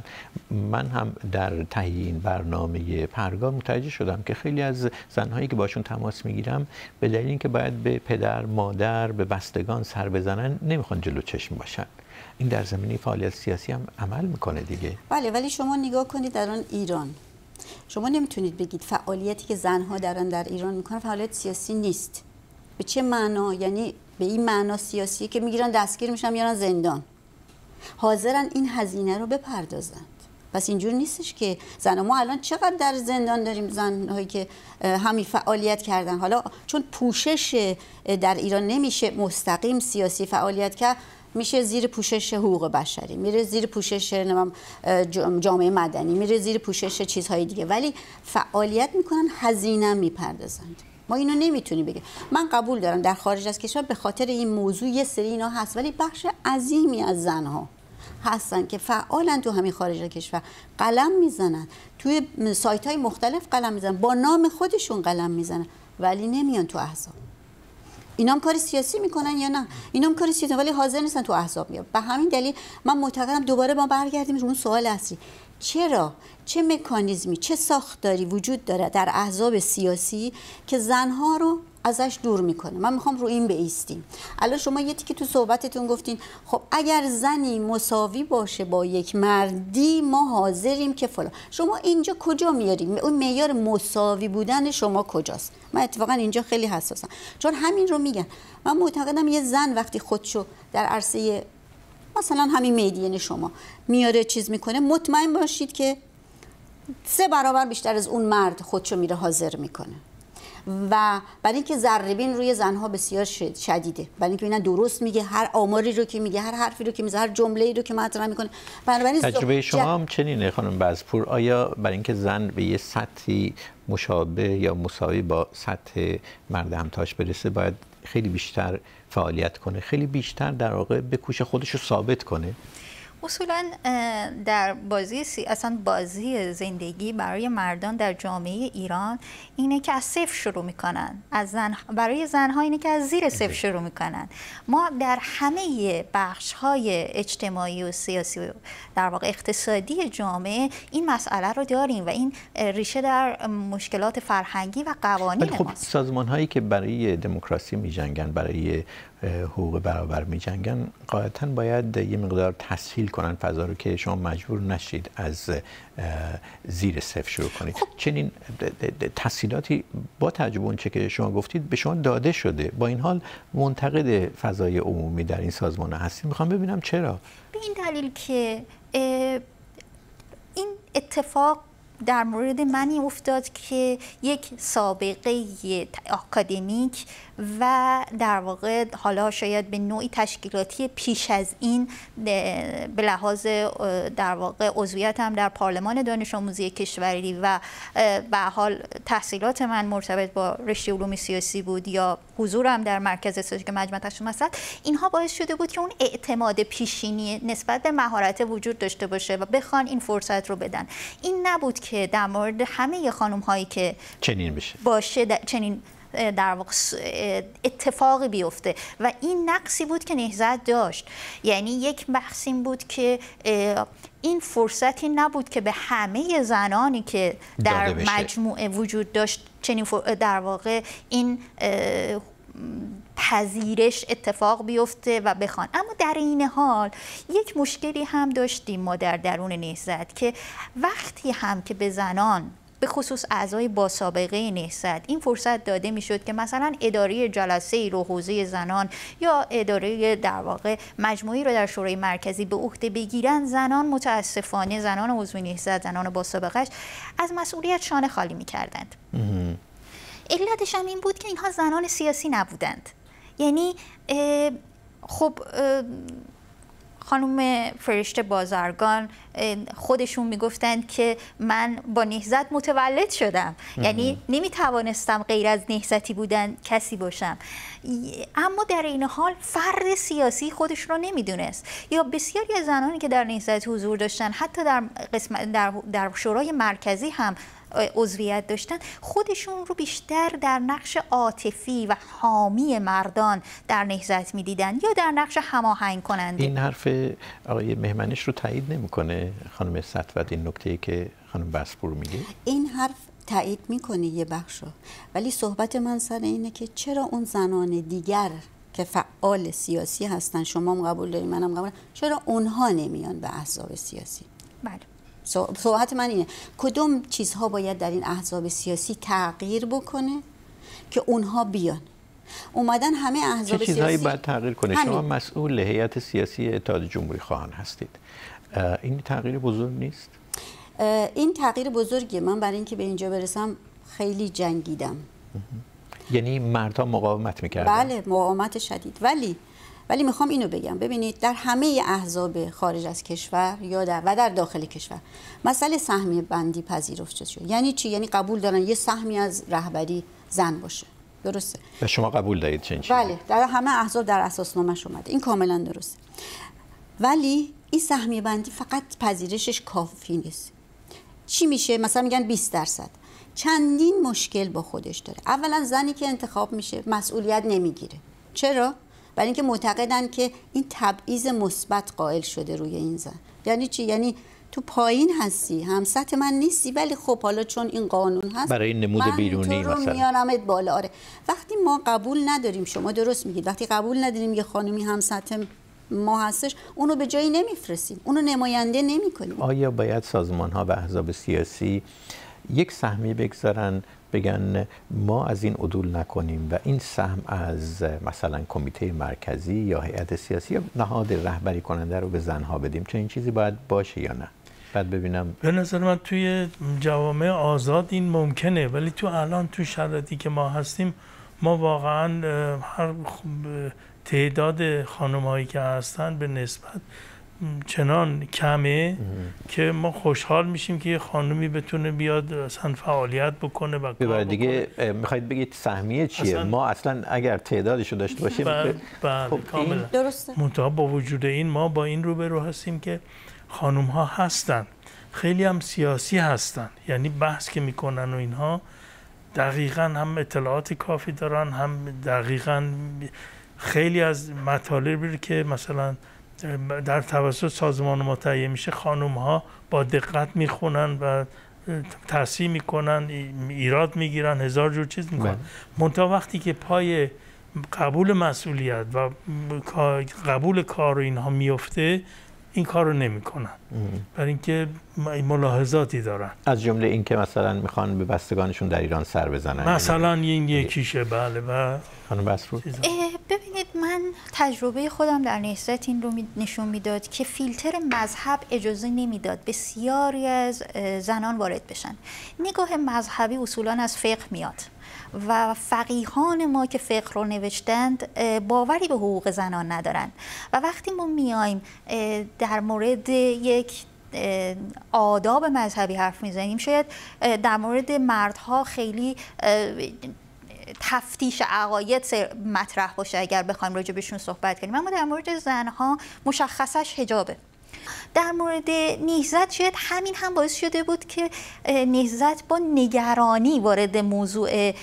من هم در تهیه این برنامه پرگار متوجه شدم که خیلی از زنهایی که باشون تماس می‌گیرم به دلیل اینکه باید به پدر مادر به بستگان سر بزنن نمی‌خوان جلو چشم باشن. این در زمینه فعالیت سیاسی هم عمل می‌کنه دیگه. بله ولی شما نگاه کنید در آن ایران. شما نمی‌تونید بگید فعالیتی که زنها دارن در ایران می‌کنن فعالیت سیاسی نیست. به چه معنا؟ یعنی به این معنا سیاسی که می‌گیرن دستگیر میشن میارن زندان. حاضرن این هزینه رو بپردازند. پس اینجور نیستش که زن ما الان چقدر در زندان داریم زنهایی که همین فعالیت کردن. حالا چون پوشش در ایران نمیشه مستقیم سیاسی فعالیت کرد میشه زیر پوشش حقوق بشری میره زیر پوشش جامعه مدنی میره زیر پوشش چیزهای دیگه. ولی فعالیت می‌کنن هزینه می‌پردازند. ما اینو نمی‌تونیم بگیم من قبول دارم در خارج از کشور به خاطر این موضوع یه سری اینا هست ولی بخش عظیمی از زنها هستن که فعالن تو همین خارج از کشور. قلم می‌زنن. توی سایت های مختلف قلم می‌زنن. با نام خودشون قلم می‌زنن. ولی نمیان تو احزاب. اینا هم کار سیاسی می‌کنن یا نه؟ اینا هم کار سیاسی ولی حاضر نیستن تو احزاب میاد به همین دلیل من معتقدم دوباره ما برگردیم اون سوال اصلی. چرا؟ چه مکانیزمی چه ساختاری وجود داره در احزاب سیاسی که زنها رو ازش دور می‌کنه؟ من می‌خوام رو این بیستیم الان شما یه که تو صحبتتون گفتین خب اگر زنی مساوی باشه با یک مردی ما حاضریم که فلان. شما اینجا کجا میاریم؟ اون معیار مساوی بودن شما کجاست؟ من اتفاقا اینجا خیلی حساسم. چون همین رو میگن. من معتقدم یه زن وقتی خودشو در عرصه مثلا همین میدین شما میاره چیز می‌کنه مطمئن باشید که سه برابر بیشتر از اون مرد خودشو میره حاضر می‌کنه. و برای اینکه ذربین روی زنها بسیار شدیده. برای اینکه اینا درست میگه هر آماری رو که میگه هر حرفی رو که میزه هر جمله رو که مطرح می‌کنه. بنابراین تجربه شما هم چنینه خانم بازپور آیا برای اینکه زن به یه سطحی مشابه یا مساوی با سطح مرد همتاش برسه باید خیلی بیشتر فعالیت کنه. خیلی بیشتر در واقع به کوش خودش رو ثابت کنه. اصولا در بازی سی... اصلا بازی زندگی برای مردان در جامعه ایران اینه که از صفر شروع می‌کنن. از زن... برای زنها اینه که از زیر صفر شروع می‌کنن. ما در همه بخش های اجتماعی و سیاسی و در واقع اقتصادی جامعه این مسئله رو داریم و این ریشه در مشکلات فرهنگی و قوانین خب سازمان هایی که برای دموکراسی میجنگن برای حقوق برابر می جنگن قاعدتا باید یه مقدار تسهیل کنن فضا رو که شما مجبور نشید از زیر صفر شروع کنید. خب. چنین تسهیلاتی با تعجب اون چه که شما گفتید به شما داده شده. با این حال منتقد فضای عمومی در این سازمان هستید می‌خوام ببینم چرا؟ به این دلیل که این اتفاق در مورد منی افتاد که یک سابقه اکادمیک و در واقع حالا شاید به نوعی تشکیلاتی پیش از این به لحاظ در واقع عضویت هم در پارلمان دانش آموزی کشوری و به حال تحصیلات من مرتبط با رشته علوم سیاسی بود یا حضورم در مرکز استراتژیک مجمع تشخیص مسئله اینها باعث شده بود که اون اعتماد پیشینی نسبت به مهارت وجود داشته باشه و بخوان این فرصت رو بدن. این نبود که در مورد همه خانم هایی که چنین بشه. باشه چنین در واقع اتفاقی بیفته. و این نقصی بود که نهزت داشت. یعنی یک بحث این بود که این فرصتی نبود که به همه زنانی که در مجموعه وجود داشت چنین در واقع این پذیرش اتفاق بیفته و بخوان. اما در این حال یک مشکلی هم داشتیم ما در درون نهزت که وقتی هم که به زنان به خصوص اعضای با سابقه نهضت. این فرصت داده می‌شد که مثلا اداره جلسه رو حوزه زنان یا اداره در واقع مجموعی رو در شورای مرکزی به عهده بگیرن. زنان متاسفانه زنان عضو نهضت زنان با سابقهش از مسئولیت شانه خالی می‌کردند. علتش هم این بود که اینها زنان سیاسی نبودند. یعنی خب خانم فرشته بازرگان خودشون می‌گفتند که من با نهزت متولد شدم. یعنی نمی‌توانستم غیر از نهزتی بودن کسی باشم. اما در این حال فرد سیاسی خودش رو نمی‌دونست. یا بسیاری از زنانی که در نهزت حضور داشتن حتی در, قسم در, در شورای مرکزی هم عضویت داشتن خودشون رو بیشتر در نقش عاطفی و حامی مردان در نهزت می‌دیدن یا در نقش هماهنگ کننده این حرف آقای مهمنش رو تایید نمی‌کنه خانم ستوت این نکته ای که خانم بسپور میگه؟ این حرف تایید می‌کنه یه بخش رو. ولی صحبت من سر اینه که چرا اون زنان دیگر که فعال سیاسی هستن شما هم قبول داریم منم قبول چرا اونها نمیان به احزاب سیاسی؟ بله. صحبت من اینه. کدوم چیزها باید در این احزاب سیاسی تغییر بکنه که اونها بیان؟ اومدن همه احزاب چه چیزهایی باید تغییر کنه؟ همین. شما مسئول هیئت سیاسی اتحاد جمهوری خواهان هستید. این تغییر بزرگ نیست؟ این تغییر بزرگیه. من برای اینکه به اینجا برسم خیلی جنگیدم. یعنی مردها مقاومت می‌کردن؟ بله مقاومت شدید. ولی ولی می‌خوام اینو بگم. ببینید در همه احزاب خارج از کشور یا در و در داخل کشور مسئله سهمی بندی پذیرفته شده یعنی چی؟ یعنی قبول دارن یه سهمی از رهبری زن باشه. درسته؟ و شما قبول دارید چنین چیزی؟ بله در همه احزاب در اساسنامه اومده. این کاملا درسته. ولی این سهمی بندی فقط پذیرشش کافی نیست. چی میشه؟ مثلا میگن 20 درصد. چندین مشکل با خودش داره. اولا زنی که انتخاب میشه مسئولیت نمی‌گیره. چرا؟ برای اینکه معتقدن که این تبعیض مثبت قائل شده روی این زن. یعنی چی؟ یعنی تو پایین هستی هم سطح من نیستی ولی خب حالا چون این قانون هست برای این نمود بیرونی تو رو میارمت بالا. آره. وقتی ما قبول نداریم شما درست میگید وقتی قبول نداریم یه خانمی هم سطح ما هستش اونو به جایی نمیفرستیم. اونو نماینده نمی‌کنیم. آیا باید سازمان ها و احزاب سیاسی یک سهمی بگذارن بگن ما از این عدول نکنیم و این سهم از مثلا کمیته مرکزی یا هیئت سیاسی یا نهاد رهبری کننده رو به زنها بدیم چه این چیزی باید باشه یا نه؟ بعد ببینم. به نظر من توی جوامع آزاد این ممکنه ولی تو الان تو شرایطی که ما هستیم ما واقعا هر تعداد خانم هایی که هستن به نسبت چنان کمه که ما خوشحال میشیم که یه خانومی بتونه بیاد اصلا فعالیت بکنه و کار دیگه می‌خواید بگید سهمیه چیه؟ اصلا ما اصلا اگر تعدادشو داشته باشیم بله بله خب کاملا. درسته. با وجود این ما با این روبرو هستیم که خانوم ها هستن. خیلی هم سیاسی هستن. یعنی بحث که می‌کنن و اینها دقیقا هم اطلاعات کافی دارن هم دقیقا خیلی از مطالبی که مثلا در توسط سازمان ما تهیه میشه خانم ها با دقت می‌خونن و تصحیح می‌کنن ایراد می‌گیرن هزار جور چیز می‌کنن بله. منتها وقتی که پای قبول مسئولیت و قبول کار و اینها میفته این کار رو نمی‌کنن برای اینکه ملاحظاتی دارن. از جمله اینکه مثلا می‌خوان به بستگانشون در ایران سر بزنن. مثلا این یکیشه بله و خانم بسرو ببینید من تجربه خودم در نهضت این رو نشون می‌داد که فیلتر مذهب اجازه نمی‌داد بسیاری از زنان وارد بشن. نگاه مذهبی اصولا از فقه میاد و فقیهان ما که فقه رو نوشتند باوری به حقوق زنان ندارند و وقتی ما میایم در مورد یک آداب مذهبی حرف می‌زنیم شاید در مورد مردها خیلی تفتیش عقاید مطرح باشه اگر بخوایم راجع بهشون صحبت کنیم. اما در مورد زنها مشخصش حجابه. در مورد نهزت شاید همین هم باعث شده بود که نهزت با نگرانی وارد موضوع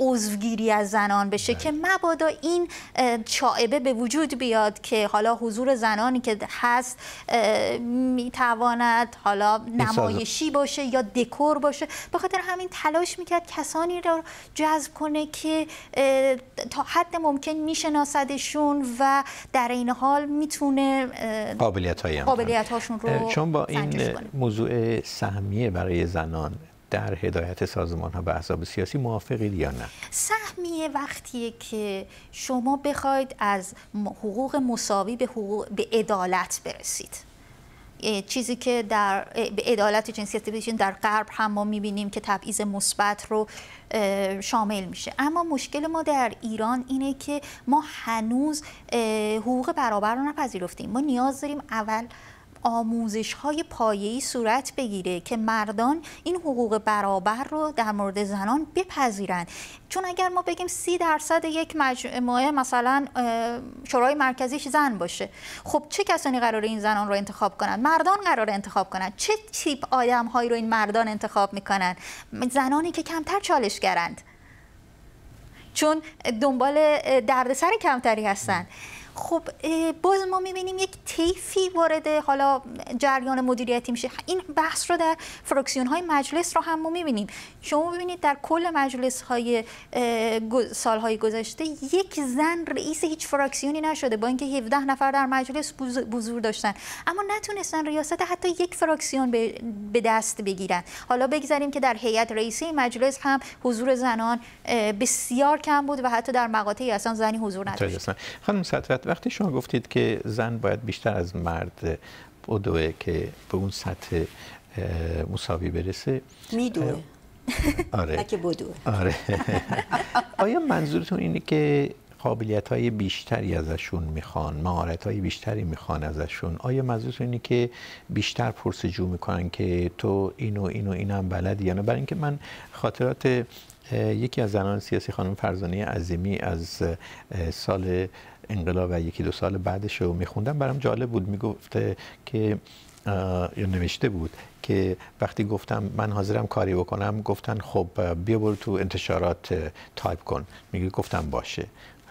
عضوگیری از زنان بشه بله. که مبادا این چائبه به وجود بیاد که حالا حضور زنانی که هست می‌تواند حالا نمایشی باشه یا دکور باشه به خاطر همین تلاش می‌کرد کسانی رو جذب کنه که تا حد ممکن میشناسدشون و در این حال می‌تونه قابلیت قابلیت هاشون رو چون با این موضوع سهمیه برای زنان در هدایت سازمان ها به احزاب سیاسی موافقید یا نه؟ سهمیه وقتیه که شما بخواید از حقوق مساوی به حقوق به عدالت برسید. چیزی که در عدالت جنسیتی در غرب هم ما می‌بینیم که تبعیض مثبت رو شامل میشه. اما مشکل ما در ایران اینه که ما هنوز حقوق برابر رو نپذیرفتیم. ما نیاز داریم اول آموزش های پایه‌ای صورت بگیره که مردان این حقوق برابر رو در مورد زنان بپذیرند. چون اگر ما بگیم سی درصد یک مجموعه مثلا شورای مرکزیش زن باشه خب چه کسانی قرار این زنان رو انتخاب کنند؟ مردان قرار انتخاب کنند. چه تیپ آدم هایی رو این مردان انتخاب می‌کنن زنانی که کمتر چالشگرند. چون دنبال دردسر کمتری هستند. خب باز ما می‌بینیم یک تیفی وارد حالا جریان مدیریتی میشه. این بحث رو در فراکسیون های مجلس رو هم ما می‌بینیم. شما ببینید در کل مجلس های سالهای گذشته یک زن رئیس هیچ فراکسیونی نشده با اینکه 17 نفر در مجلس بزرگ داشتن. اما نتونستن ریاست حتی یک فراکسیون به دست بگیرن. حالا بگذاریم که در هیئت رئیسی مجلس هم حضور زنان بسیار کم بود و حتی در مقاطعی اصلا زنی حضور نداشت. خانم وقتی شما گفتید که زن باید بیشتر از مرد بدوه که به اون سطح مساوی برسه میدوه. آره. <laughs> که بدوه. آره. آیا منظورتون اینه که قابلیت های بیشتری ازشون می‌خوان مهارت های بیشتری می‌خوان ازشون؟ آیا منظورتون اینه که بیشتر پرسجو می‌کنن که تو اینو اینو اینم بلدی یا نه؟ برای اینکه من خاطرات یکی از زنان سیاسی خانم فرزانه عظیمی از سال انقلاب و یکی دو سال بعدش رو میخوندم. برام جالب بود. می‌گفته که یا نوشته بود که وقتی گفتم من حاضرم کاری بکنم گفتن خب بیا برو تو انتشارات تایپ کن. میگه گفتم باشه.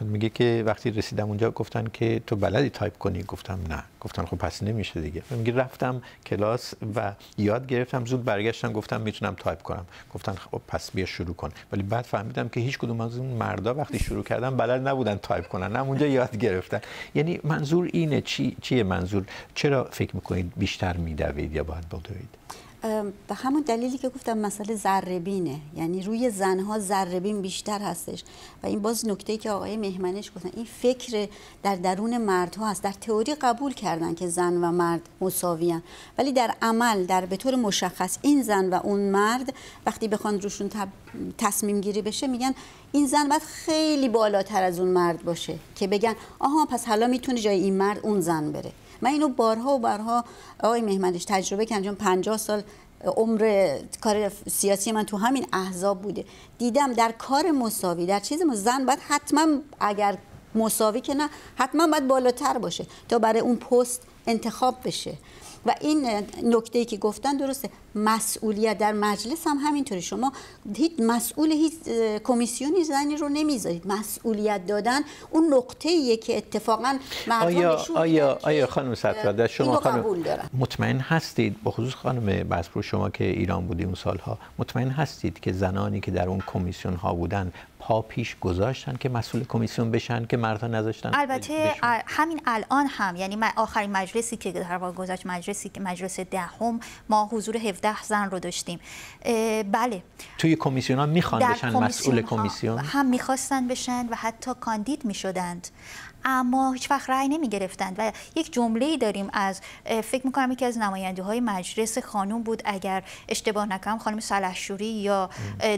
میگه که وقتی رسیدم اونجا گفتن که تو بلدی تایپ کنی. گفتم نه. گفتن خب پس نمیشه دیگه. میگه رفتم کلاس و یاد گرفتم. زود برگشتم گفتم می‌تونم تایپ کنم. گفتن خب پس بیا شروع کن. ولی بعد فهمیدم که هیچ کدوم از اون مردا وقتی شروع کردن بلد نبودن تایپ کنن. نه اونجا یاد گرفتن. یعنی منظور اینه. چی چیه منظور؟ چرا فکر می‌کنید بیشتر میدوید یا باید بدوید؟ به همون دلیلی که گفتم مسئله ذربینه یعنی روی زنها ذربین بیشتر هستش. و این باز نکته که آقای مهمنش گفتن این فکر در درون مردها هست. در تئوری قبول کردن که زن و مرد مساویان ولی در عمل در به طور مشخص این زن و اون مرد وقتی بخوان روشون تصمیم گیری بشه میگن این زن باید خیلی بالاتر از اون مرد باشه که بگن آها پس حالا می‌تونه جای این مرد اون زن بره. من اینو بارها و بارها آقای مهمنش تجربه کردم 50 سال عمر کار سیاسی من تو همین احزاب بوده. دیدم در کار مساوی در چیز زن باید حتما اگر مساوی که نه حتما باید بالاتر باشه تا برای اون پست انتخاب بشه. و این نکته که گفتن درسته. مسئولیت در مجلس هم همینطوری. شما هیچ مسئول هیچ کمیسیونی زنی رو نمی‌ذارید. مسئولیت دادن اون نقطه ایه که اتفاقا مردم آیا آیا آیا خانم سطرده شما خانم مطمئن هستید؟ به خصوص خانم بسپور شما که ایران بودی اون سالها مطمئن هستید که زنانی که در اون کمیسیون ها بودن پا پیش گذاشتن که مسئول کمیسیون بشن که مردها نذاشتن البته. همین الان هم یعنی آخرین مجلسی که در واقع گذاشت مجلسی که مجلس دهم ما حضور 17 زن رو داشتیم. بله. توی کمیسیون ها می‌خوان بشن مسئول کمیسیون؟ هم می‌خواستن بشن و حتی کاندید می‌شدند. اما هیچ وقت رأی نمی گرفتند و یک جمله داریم از فکر می‌کنم یکی از نماینده های مجلس خانوم بود اگر اشتباه نکنم خانم سلحشوری یا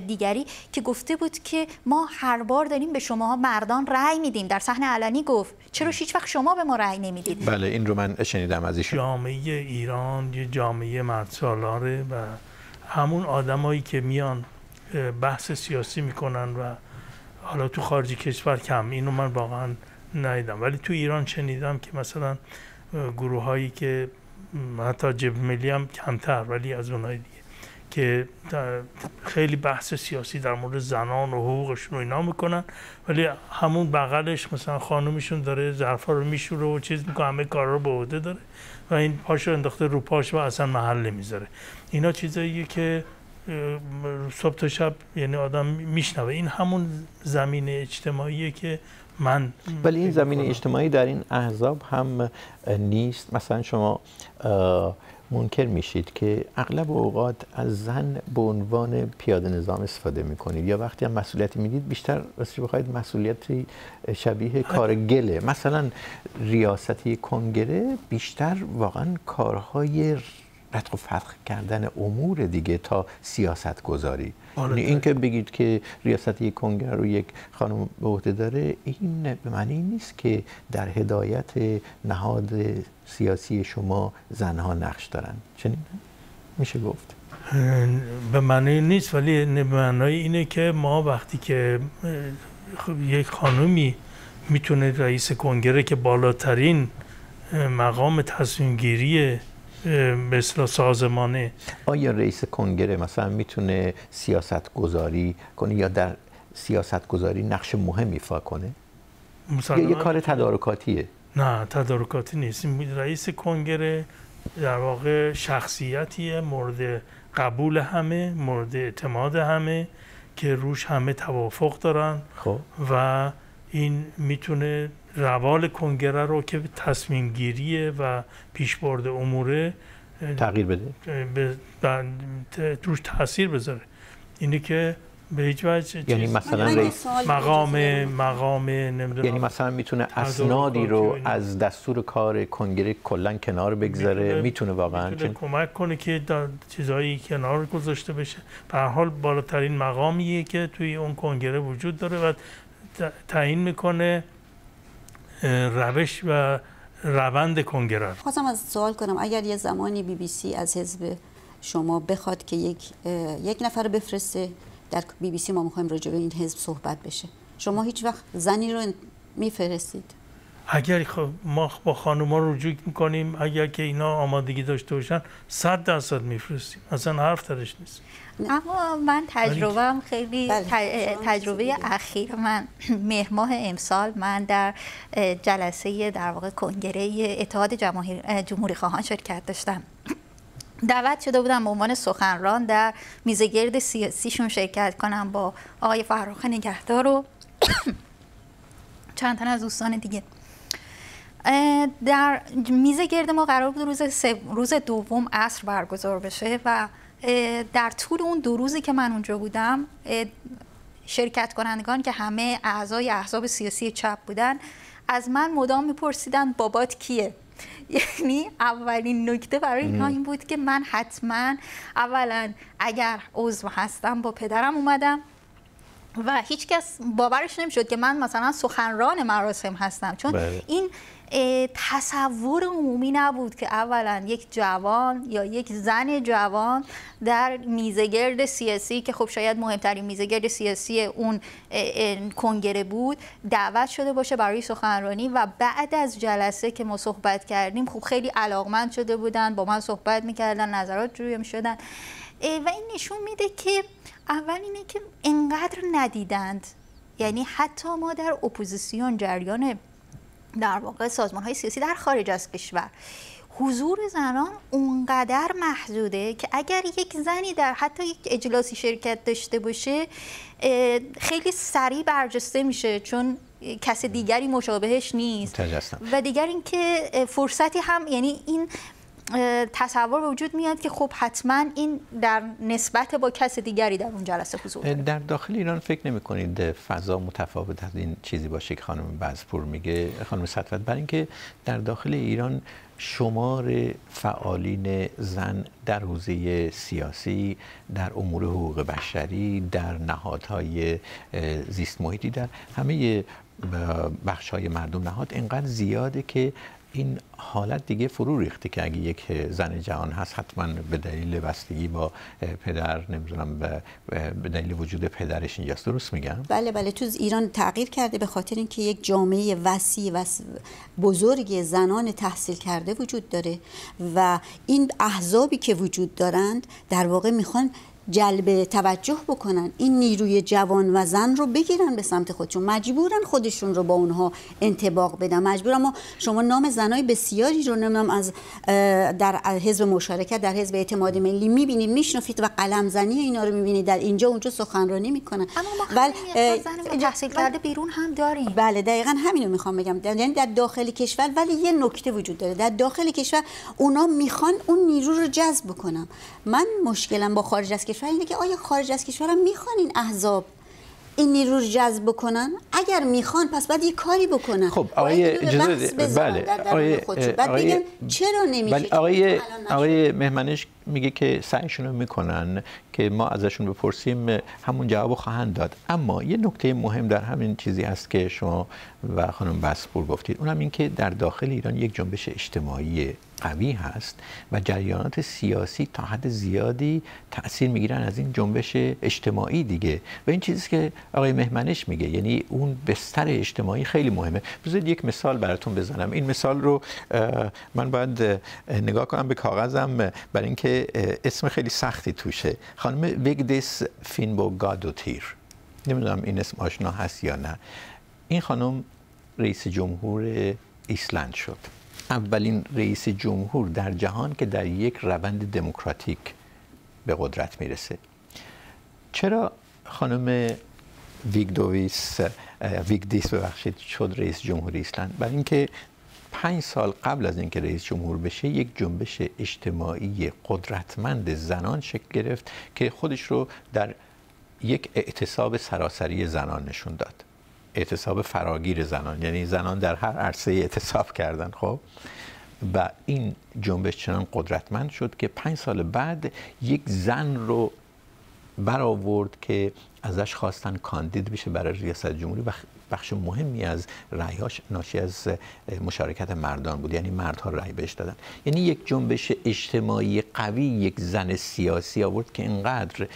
دیگری که گفته بود که ما هر بار داریم به شما مردان رأی میدیم. در صحنه علنی گفت. چرا هیچ وقت شما به ما رأی نمی‌دید؟ بله این رو من شنیدم از ایشون. جامعه ایران یه جامعه مرد سالاره و همون آدمایی که میان بحث سیاسی می‌کنن و حالا تو خارج کشور کم. اینو من واقعا ندیدم. ولی تو ایران شنیدم که مثلا گروه هایی که حتی جب ملی هم کمتر ولی از اونهای دیگه که خیلی بحث سیاسی در مورد زنان و حقوقشون رو اینا می‌کنن ولی همون بغلش مثلا خانومشون داره ظرفا رو میشوره و چیز می‌کنه همه کار رو به عهده داره و این پاشو انداخته رو پاش و اصلا محل نمی‌ذاره. اینا چیزاییه که صبح تا شب یعنی آدم میشنوه. این همون زمین اجتماعیه که من. ولی این زمین اجتماعی در این احزاب هم نیست. مثلا شما منکر میشید که اغلب اوقات از زن به عنوان پیاده نظام استفاده می‌کنید. یا وقتی هم مسئولیت می‌دید بیشتر راستش بخواید مسئولیتی شبیه کار گله. مثلا ریاست کنگره بیشتر واقعا کارهای رتق و فتق کردن امور دیگه تا سیاست گذاری یعنی این که بگید که ریاست یک کنگره رو یک خانم به عهده داره این به معنی نیست که در هدایت نهاد سیاسی شما زنها نقش دارن. چنین میشه گفت. به معنی نیست ولی به معنای اینه که ما وقتی که خب یک خانومی می‌تونه رئیس کنگره که بالاترین مقام تصمیم گیری مثل سازمانه. آیا رئیس کنگره مثلا می‌تونه سیاست گذاری کنه یا در سیاست گذاری نقش مهم ایفا کنه؟ یا یه کار تدارکاتیه. نه تدارکاتی نیست. رئیس کنگره در واقع شخصیتیه مورد قبول همه مورد اعتماد همه که روش همه توافق دارن خب. و این می‌تونه روال کنگره رو که تصمیم گیریه و پیشبرد اموره تغییر بده. به روش تاثیر بذاره. اینه که به هیچ وجه یعنی مثلا رئیس مقام مقام نمی‌دونم. یعنی مثلا می‌تونه اسنادی رو از دستور کار کنگره کلا کنار بگذاره می‌تونه واقعا می‌تونه کمک کنه که چیزایی کنار گذاشته بشه. به هر حال بالاترین مقامیه که توی اون کنگره وجود داره و تعیین می‌کنه. روش و روند کنگره خواستم از سوال کنم اگر یه زمانی بی بی سی از حزب شما بخواد که یک یک نفر بفرسته در بی بی سی ما می‌خوایم راجع به این حزب صحبت بشه شما هیچ وقت زنی رو میفرستید؟ اگر ما با خانوما رجوع می‌کنیم اگر که اینا آمادگی داشته باشن صد درصد میفرستیم. اصلا حرف درش نیست. اما من تجربه خیلی بله. تجربه اخیر من <clears throat> مهر ماه امسال من در جلسه در واقع کنگره اتحاد جمهوری خواهان شرکت داشتم. <clears throat> دعوت شده بودم به عنوان سخنران در میزگرد سیاسیشون شرکت کنم با آقای فراخ نگهدار و <clears throat> چند تن از دوستان دیگه. در میز گرد ما قرار بود روز, روز دوم عصر برگزار بشه و در طول اون دو روزی که من اونجا بودم شرکت کنندگان که همه اعضای احزاب سیاسی چپ بودن از من مدام میپرسیدن بابات کیه؟ <laughs> یعنی اولین نکته برای اینها این بود که من حتما اولا اگر عضو هستم با پدرم اومدم و هیچکس باورش نمی‌شد که من مثلا سخنران مراسم هستم. چون بله. این تصور عمومی نبود که اولا یک جوان یا یک زن جوان در میزگرد سیاسی که خب شاید مهمترین میزگرد سیاسی اون کنگره بود دعوت شده باشه برای سخنرانی و بعد از جلسه که ما صحبت کردیم خب خیلی علاقمند شده بودن با من صحبت می‌کردن نظرات جوی می‌شدن. و این نشون میده که اول اینه که انقدر ندیدند. یعنی حتی ما در اپوزیسیون جریان در واقع سازمان های سیاسی در خارج از کشور. حضور زنان اونقدر محدوده که اگر یک زنی در حتی یک اجلاسی شرکت داشته باشه خیلی سریع برجسته میشه چون کس دیگری مشابهش نیست. و دیگر اینکه فرصتی هم یعنی این تصور وجود میاد که خب حتما این در نسبت با کس دیگری در اون جلسه حضور در داخل ایران فکر نمی کنید فضا متفاوت از این چیزی باشه که خانم بزپور میگه؟ خانم سطوت برای اینکه در داخل ایران شمار فعالین زن در حوزه سیاسی در امور حقوق بشری در نهادهای زیست محیطی در همه بخش های مردم نهاد اینقدر زیاده که این حالت دیگه فرو ریخته که اگه یک زن جهان هست حتما به دلیل بستگی با پدر نمی‌دونم به دلیل وجود پدرش اینجاست. درست میگم؟ بله بله. تو ایران تغییر کرده به خاطر اینکه یک جامعه وسیع و بزرگ زنان تحصیل کرده وجود داره و این احزابی که وجود دارند در واقع می‌خوان جلب توجه بکنن. این نیروی جوان و زن رو بگیرن به سمت خودشون. مجبورن خودشون رو با اونها انتباق بدن. مجبورن. ما شما نام زنای بسیاری رو نمی‌دونم از در حزب مشارکت در حزب اعتماد ملی می‌بینید میشنفید و قلم زنی اینا رو می‌بینید. در اینجا اونجا سخنرانی می‌کنن. اما ما بل... زن تحصیل کرده بیرون هم داریم. بله دقیقا همینو می‌خوام بگم. یعنی در داخل کشور ولی یه نکته وجود داره. در داخل کشور اونا می‌خوان اون نیرو رو جذب کنم من مشکلم با خارج از کشور اینه که آیا خارج از کشورم می‌خوان این احزاب این نیرو رو جذب بکنن؟ اگر می‌خوان پس باید یه کاری بکنن. خب آقای اجازه بله آقای بعد بگن چرا نمیشه بله آقای آقای مهمنش میگه که سعیشون رو می‌کنن که ما ازشون بپرسیم همون جواب خواهند داد. اما یه نکته مهم در همین چیزی هست که شما و خانم بسپور گفتید. اونم این که در داخل ایران یک جنبش اجتماعی قوی هست و جریانات سیاسی تا حد زیادی تاثیر می‌گیرن از این جنبش اجتماعی دیگه. و این چیزی که آقای مهمنش میگه یعنی اون بستر اجتماعی خیلی مهمه. بذارید یک مثال براتون بزنم. این مثال رو من باید نگاه کنم به کاغذم برای اینکه اسم خیلی سختی توشه. خانم ویگدیس فینبو گادوتیر نمی‌دونم این اسم آشنا هست یا نه. این خانم رئیس جمهور ایسلند شد. اولین رئیس جمهور در جهان که در یک روند دموکراتیک به قدرت می‌رسه. چرا خانم ویگدویس ویگدیس ببخشید شد رئیس جمهور ایسلند؟ برای اینکه پنج سال قبل از اینکه رئیس جمهور بشه یک جنبش اجتماعی قدرتمند زنان شکل گرفت که خودش رو در یک اعتصاب سراسری زنان نشون داد. اعتصاب فراگیر زنان یعنی زنان در هر عرصه اعتصاب کردن خب؟ و این جنبش چنان قدرتمند شد که پنج سال بعد یک زن رو برآورد که ازش خواستن کاندید بشه برای ریاست جمهوری و بخش مهمی از رأیهاش ناشی از مشارکت مردان بود. یعنی مردها رأی بهش دادن. یعنی یک جنبش اجتماعی قوی یک زن سیاسی آورد که اینقدر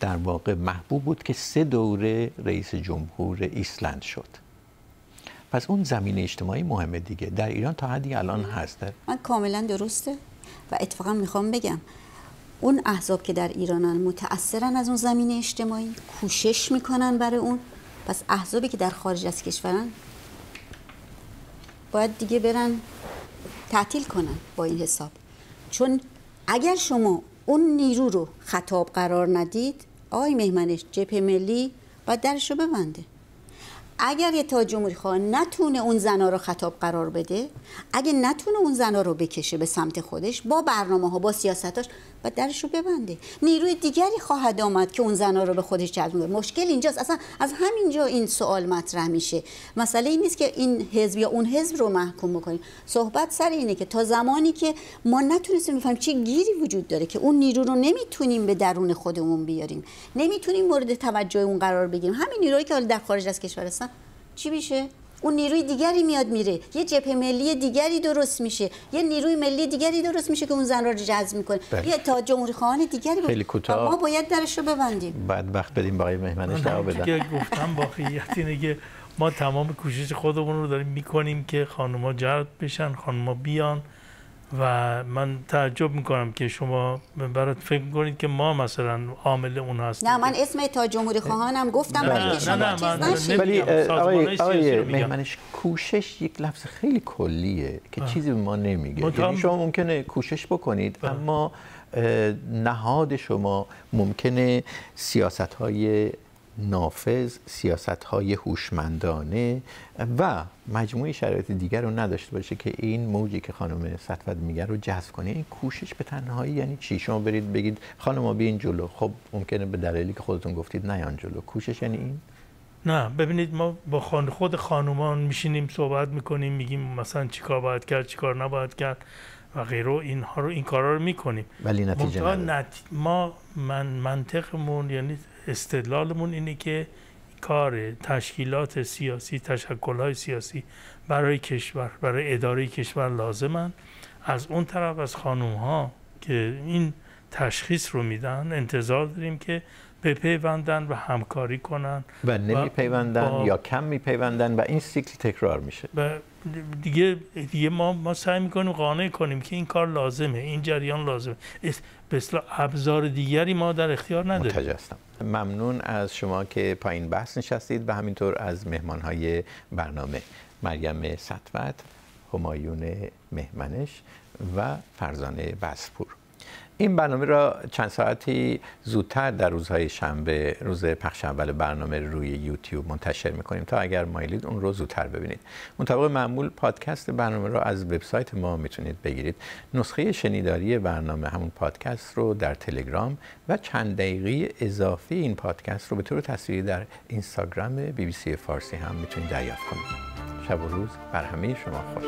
در واقع محبوب بود که سه دوره رئیس جمهور ایسلند شد. پس اون زمین اجتماعی مهمه دیگه. در ایران تا حدی الان هست. من کاملا درسته و اتفاقا می‌خوام بگم. اون احزاب که در ایرانن متأثرن از اون زمین اجتماعی کوشش می‌کنن برای اون. پس احزابی که در خارج از کشورن باید دیگه برن تعطیل کنن با این حساب. چون اگر شما اون نیرو رو خطاب قرار ندید آقای مهمنش جبهه ملی باید درش رو ببنده. اگر یه تا جمهوری خواه نتونه اون زنا رو خطاب قرار بده اگه نتونه اون زنا رو بکشه به سمت خودش با برنامه ها با سیاستاش و درش رو ببنده. نیروی دیگری خواهد آمد که اون زنا رو به خودش جذب کنه. مشکل اینجاست. اصلا از همینجا این سوال مطرح میشه. مسئله این نیست که این حزب یا اون حزب رو محکوم بکنیم. صحبت سر اینه که تا زمانی که ما نتونستیم بفهمیم چه گیری وجود داره که اون نیرو رو نمی‌تونیم به درون خودمون بیاریم. نمی‌تونیم مورد توجه اون قرار بگیریم. همین نیرویی که در خارج از کشور هستن چی میشه؟ اون نیروی دیگری میاد میره. یه جبهه ملی دیگری درست میشه. یه نیروی ملی دیگری درست میشه که اون زن رو جذب می‌کنه. بله. یه تا جمهوری خواهان دیگری خیلی کوتاه. ما باید درش رو ببندیم. بعد وقت بدیم برای مهمنش جواب بدن. که گفتم واقعیت اینه که ما تمام کوشش خودمون رو داریم می‌کنیم که خانوما جلب بشن خانوما بیان. و من تعجب می‌کنم که شما برات فکر می‌کنید که ما مثلا عامل اون هستیم. نه من اسم تا جمهوری خواهانم گفتم برای که شما چیز ولی آقای, آقای مهمنش کوشش یک لفظ خیلی کلیه که چیزی به ما نمیگه. یعنی شما ممکنه کوشش بکنید اما نهاد شما ممکنه سیاست های نافذ سیاست های هوشمندانه و مجموعه شرایط دیگر رو نداشته باشه که این موجی که خانم سطفت میگه رو جذب کنه. این کوشش به تنهایی یعنی چی؟ شما برید بگید خانم بیاین جلو. خب ممکنه به دلیلی که خودتون گفتید نیان جلو. کوشش یعنی این؟ نه ببینید ما با خان خود خانومان میشینیم صحبت می‌کنیم میگیم مثلا چیکار باید کرد چیکار نباید کرد و غیره. اینها رو این کارا رو می‌کنیم. ولی نتیجه نت... ما من منطقمون یعنی استدلالمون اینه که کار تشکیلات سیاسی تشکلهای سیاسی برای کشور برای اداره کشور لازمن. از اون طرف از خانوم ها که این تشخیص رو میدن انتظار داریم که بپیوندن و همکاری کنن و نمیپیوندن یا کم میپیوندن و این سیکل تکرار میشه. و دیگه دیگه ما ما سعی می‌کنیم قانع کنیم که این کار لازمه این جریان لازمه. به ابزار دیگری ما در اختیار نداریم. متجستم ممنون از شما که پایین بحث نشستید و همینطور از مهمانهای برنامه. مریم سطوت همایون مهمنش و فرزانه بسپور این برنامه را چند ساعتی زودتر در روزهای شنبه روز پخش اول برنامه روی یوتیوب منتشر می‌کنیم تا اگر مایلید اون رو زودتر ببینید. مطابق معمول پادکست برنامه را از وبسایت ما می‌تونید بگیرید. نسخه شنیداری برنامه همون پادکست رو در تلگرام و چند دقیقه اضافی این پادکست رو به طور تصویری در اینستاگرام بی بی سی فارسی هم می‌تونید دریافت کنید. شب و روز بر همه شما خوش.